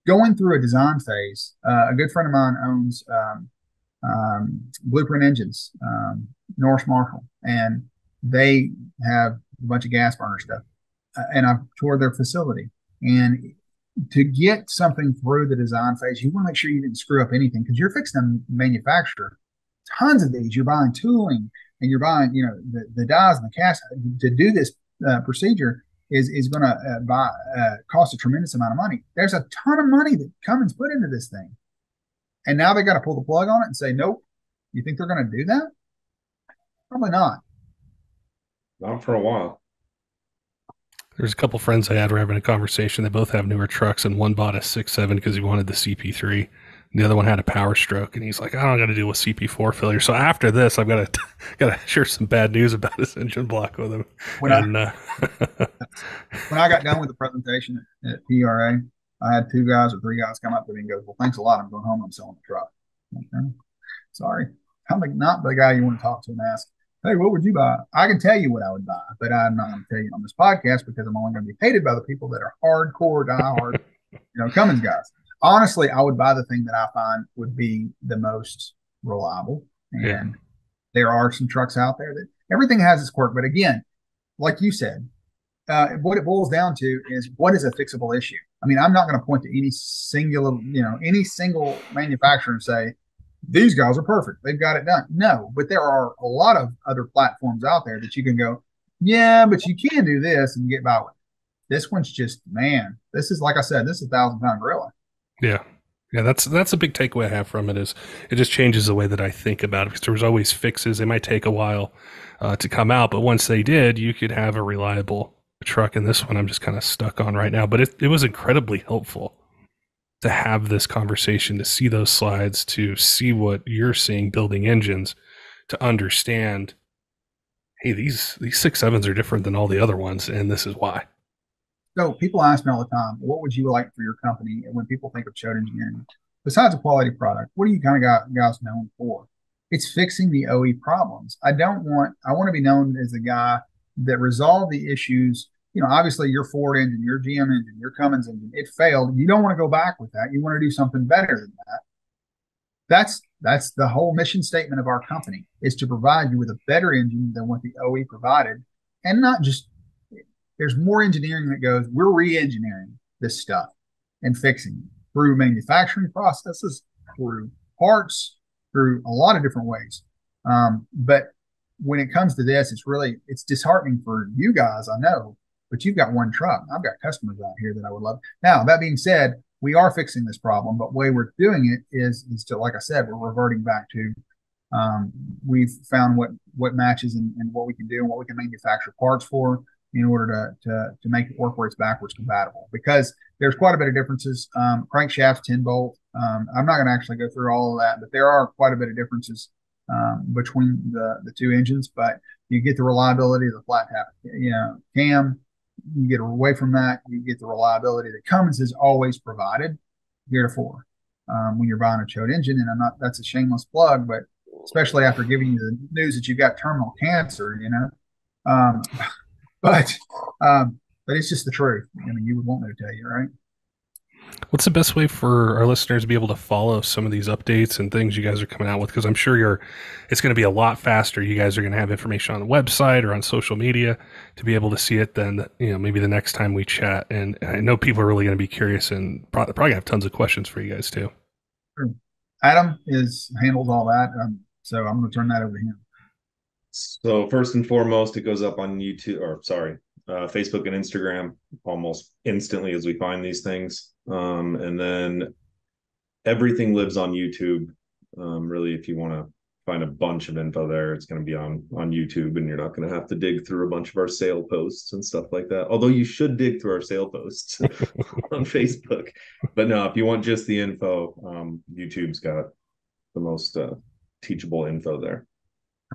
going through a design phase. Uh, a good friend of mine owns um, um, Blueprint Engines, um, Norris Marshall, and they have a bunch of gas burner stuff. Uh, and I've toured their facility. And to get something through the design phase, you want to make sure you didn't screw up anything because you're fixing to manufacture tons of these. You're buying tooling and you're buying, you know, the, the dies and the cast to do this uh, procedure is is going to uh, buy uh, cost a tremendous amount of money. There's a ton of money that Cummins put into this thing, and now they got to pull the plug on it and say, "Nope." You think they're going to do that? Probably not. Not for a while. There's a couple friends I had were having a conversation. They both have newer trucks, and one bought a six seven because he wanted the CP3. The other one had a power stroke, and he's like, "I don't got to deal with CP4 failure." So after this, I've got to got to share some bad news about his engine block with him. When, and, I, uh, when I got done with the presentation at, at PRI, I had two guys or three guys come up to me and go, "Well, thanks a lot. I'm going home. I'm selling the truck." Okay. Sorry, I'm not the guy you want to talk to and ask, "Hey, what would you buy?" I can tell you what I would buy, but I'm not going to tell you on this podcast because I'm only going to be hated by the people that are hardcore, diehard, you know, Cummins guys honestly, I would buy the thing that I find would be the most reliable. And yeah. there are some trucks out there that everything has its quirk. But again, like you said, uh, what it boils down to is what is a fixable issue. I mean, I'm not going to point to any singular, you know, any single manufacturer and say these guys are perfect. They've got it done. No, but there are a lot of other platforms out there that you can go, yeah, but you can do this and get by with. It. This one's just man. This is like I said, this is a thousand pound gorilla. Yeah. Yeah, that's that's a big takeaway I have from it is it just changes the way that I think about it because there was always fixes. They might take a while uh, to come out, but once they did, you could have a reliable truck. And this one I'm just kind of stuck on right now. But it, it was incredibly helpful to have this conversation, to see those slides, to see what you're seeing building engines, to understand, hey, these these six sevens are different than all the other ones, and this is why. So people ask me all the time, what would you like for your company? And when people think of Choate Engineering, besides a quality product, what are you kind of got, guys known for? It's fixing the OE problems. I don't want, I want to be known as the guy that resolved the issues. You know, obviously your Ford engine, your GM engine, your Cummins engine, it failed. You don't want to go back with that. You want to do something better than that. That's that's the whole mission statement of our company is to provide you with a better engine than what the OE provided, and not just there's more engineering that goes, we're re-engineering this stuff and fixing it through manufacturing processes, through parts, through a lot of different ways. Um, but when it comes to this, it's really it's disheartening for you guys, I know, but you've got one truck. I've got customers out here that I would love. Now, that being said, we are fixing this problem, but way we're doing it is is to, like I said, we're reverting back to um, we've found what what matches and, and what we can do and what we can manufacture parts for in order to, to, to make it work where it's backwards compatible because there's quite a bit of differences. Um, crankshaft 10 bolt. Um, I'm not going to actually go through all of that, but there are quite a bit of differences um, between the, the two engines. But you get the reliability of the flat tap, you know, cam. You get away from that, you get the reliability that Cummins has always provided heretofore um, when you're buying a Choate engine. And I'm not that's a shameless plug, but especially after giving you the news that you've got terminal cancer, you know. Um, but um, but it's just the truth. I mean, you would want me to tell you, right? What's the best way for our listeners to be able to follow some of these updates and things you guys are coming out with? Because I'm sure you're, it's going to be a lot faster. You guys are going to have information on the website or on social media to be able to see it Then you know maybe the next time we chat. And I know people are really going to be curious and probably, probably have tons of questions for you guys too. Adam is handles all that, um, so I'm going to turn that over to him. So first and foremost, it goes up on YouTube or sorry, uh, Facebook and Instagram almost instantly as we find these things. Um, and then everything lives on YouTube. Um, really, if you want to find a bunch of info there. It's going to be on on YouTube, and you're not going to have to dig through a bunch of our sale posts and stuff like that. Although you should dig through our sale posts on Facebook. But no, if you want just the info, um, YouTube's got the most uh, teachable info there.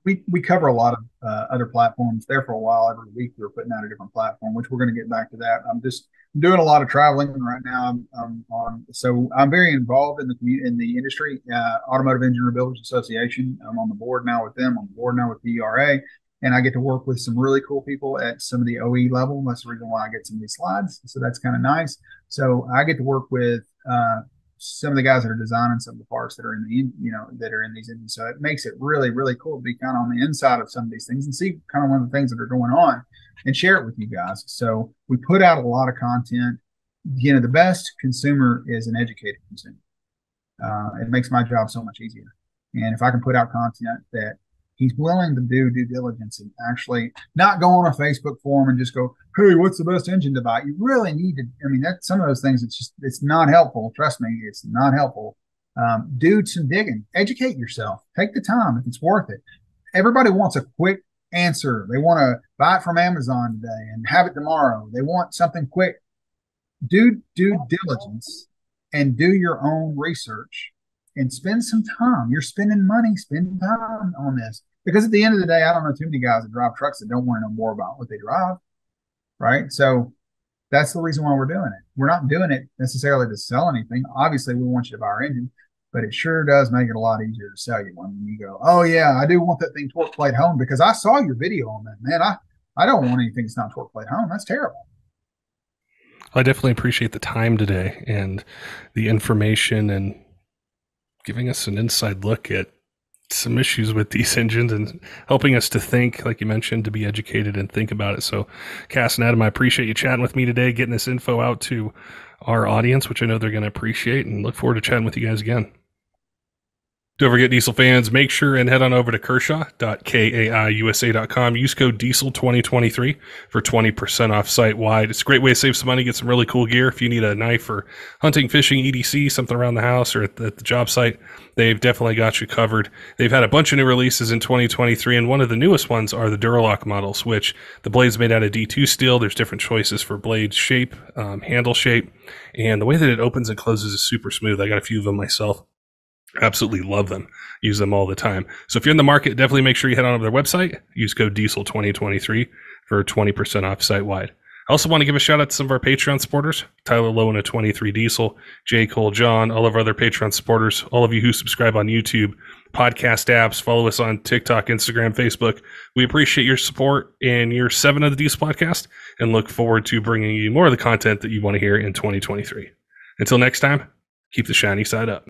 We we cover a lot of uh, other platforms. There for a while, every week we were putting out a different platform, which we're going to get back to that. I'm just doing a lot of traveling right now. I'm, I'm on, so I'm very involved in the in the industry. Uh, Automotive Engine Rebuilders Association. I'm on the board now with them. I'm on the board now with the ERA, and I get to work with some really cool people at some of the OE level. That's the reason why I get some of these slides. So that's kind of nice. So I get to work with uh, some of the guys that are designing some of the parts that are in the you know that are in these engines. So it makes it really really cool to be kind of on the inside of some of these things and see kind of one of the things that are going on and share it with you guys. So we put out a lot of content. You know, the best consumer is an educated consumer. Uh, it makes my job so much easier. And if I can put out content that he's willing to do due diligence and actually not go on a Facebook forum and just go, "Hey, what's the best engine to buy?" You really need to. I mean, that's some of those things. It's just it's not helpful. Trust me, it's not helpful. Um, do some digging, educate yourself, take the time if it's worth it. Everybody wants a quick answer. They want to buy it from Amazon today and have it tomorrow. They want something quick. Do due diligence and do your own research and spend some time. You're spending money, spend time on this. Because at the end of the day, I don't know too many guys that drive trucks that don't want to know more about what they drive. Right. So that's the reason why we're doing it. We're not doing it necessarily to sell anything. Obviously, we want you to buy our engine, but it sure does make it a lot easier to sell you one when you go, Oh yeah, I do want that thing torque plate hone because I saw your video on that. Man, I, I don't want anything that's not torque plate hone. That's terrible. I definitely appreciate the time today and the information and giving us an inside look at some issues with these engines and helping us to think, like you mentioned, to be educated and think about it. So, Cass and Adam, I appreciate you chatting with me today, getting this info out to our audience, which I know they're going to appreciate, and look forward to chatting with you guys again. Don't forget, diesel fans, make sure and head on over to kershaw.kaiusa.com. Use code diesel2023 for 20% off site wide. It's a great way to save some money, get some really cool gear. If you need a knife for hunting, fishing, EDC, something around the house or at the, at the job site, they've definitely got you covered. They've had a bunch of new releases in 2023, and one of the newest ones are the Duralock models, which the blade's made out of D2 steel. There's different choices for blade shape, um, handle shape, and the way that it opens and closes is super smooth. I got a few of them myself absolutely love them use them all the time so if you're in the market definitely make sure you head on to their website use code diesel 2023 for 20% off site wide I also want to give a shout out to some of our Patreon supporters Tyler Loewen at 23 Diesel, J. Cole John, all of our other Patreon supporters, all of you who subscribe on YouTube, podcast apps, follow us on TikTok, Instagram, Facebook. We appreciate your support in your seven of the Diesel podcast and look forward to bringing you more of the content that you want to hear in 2023. Until next time, keep the shiny side up.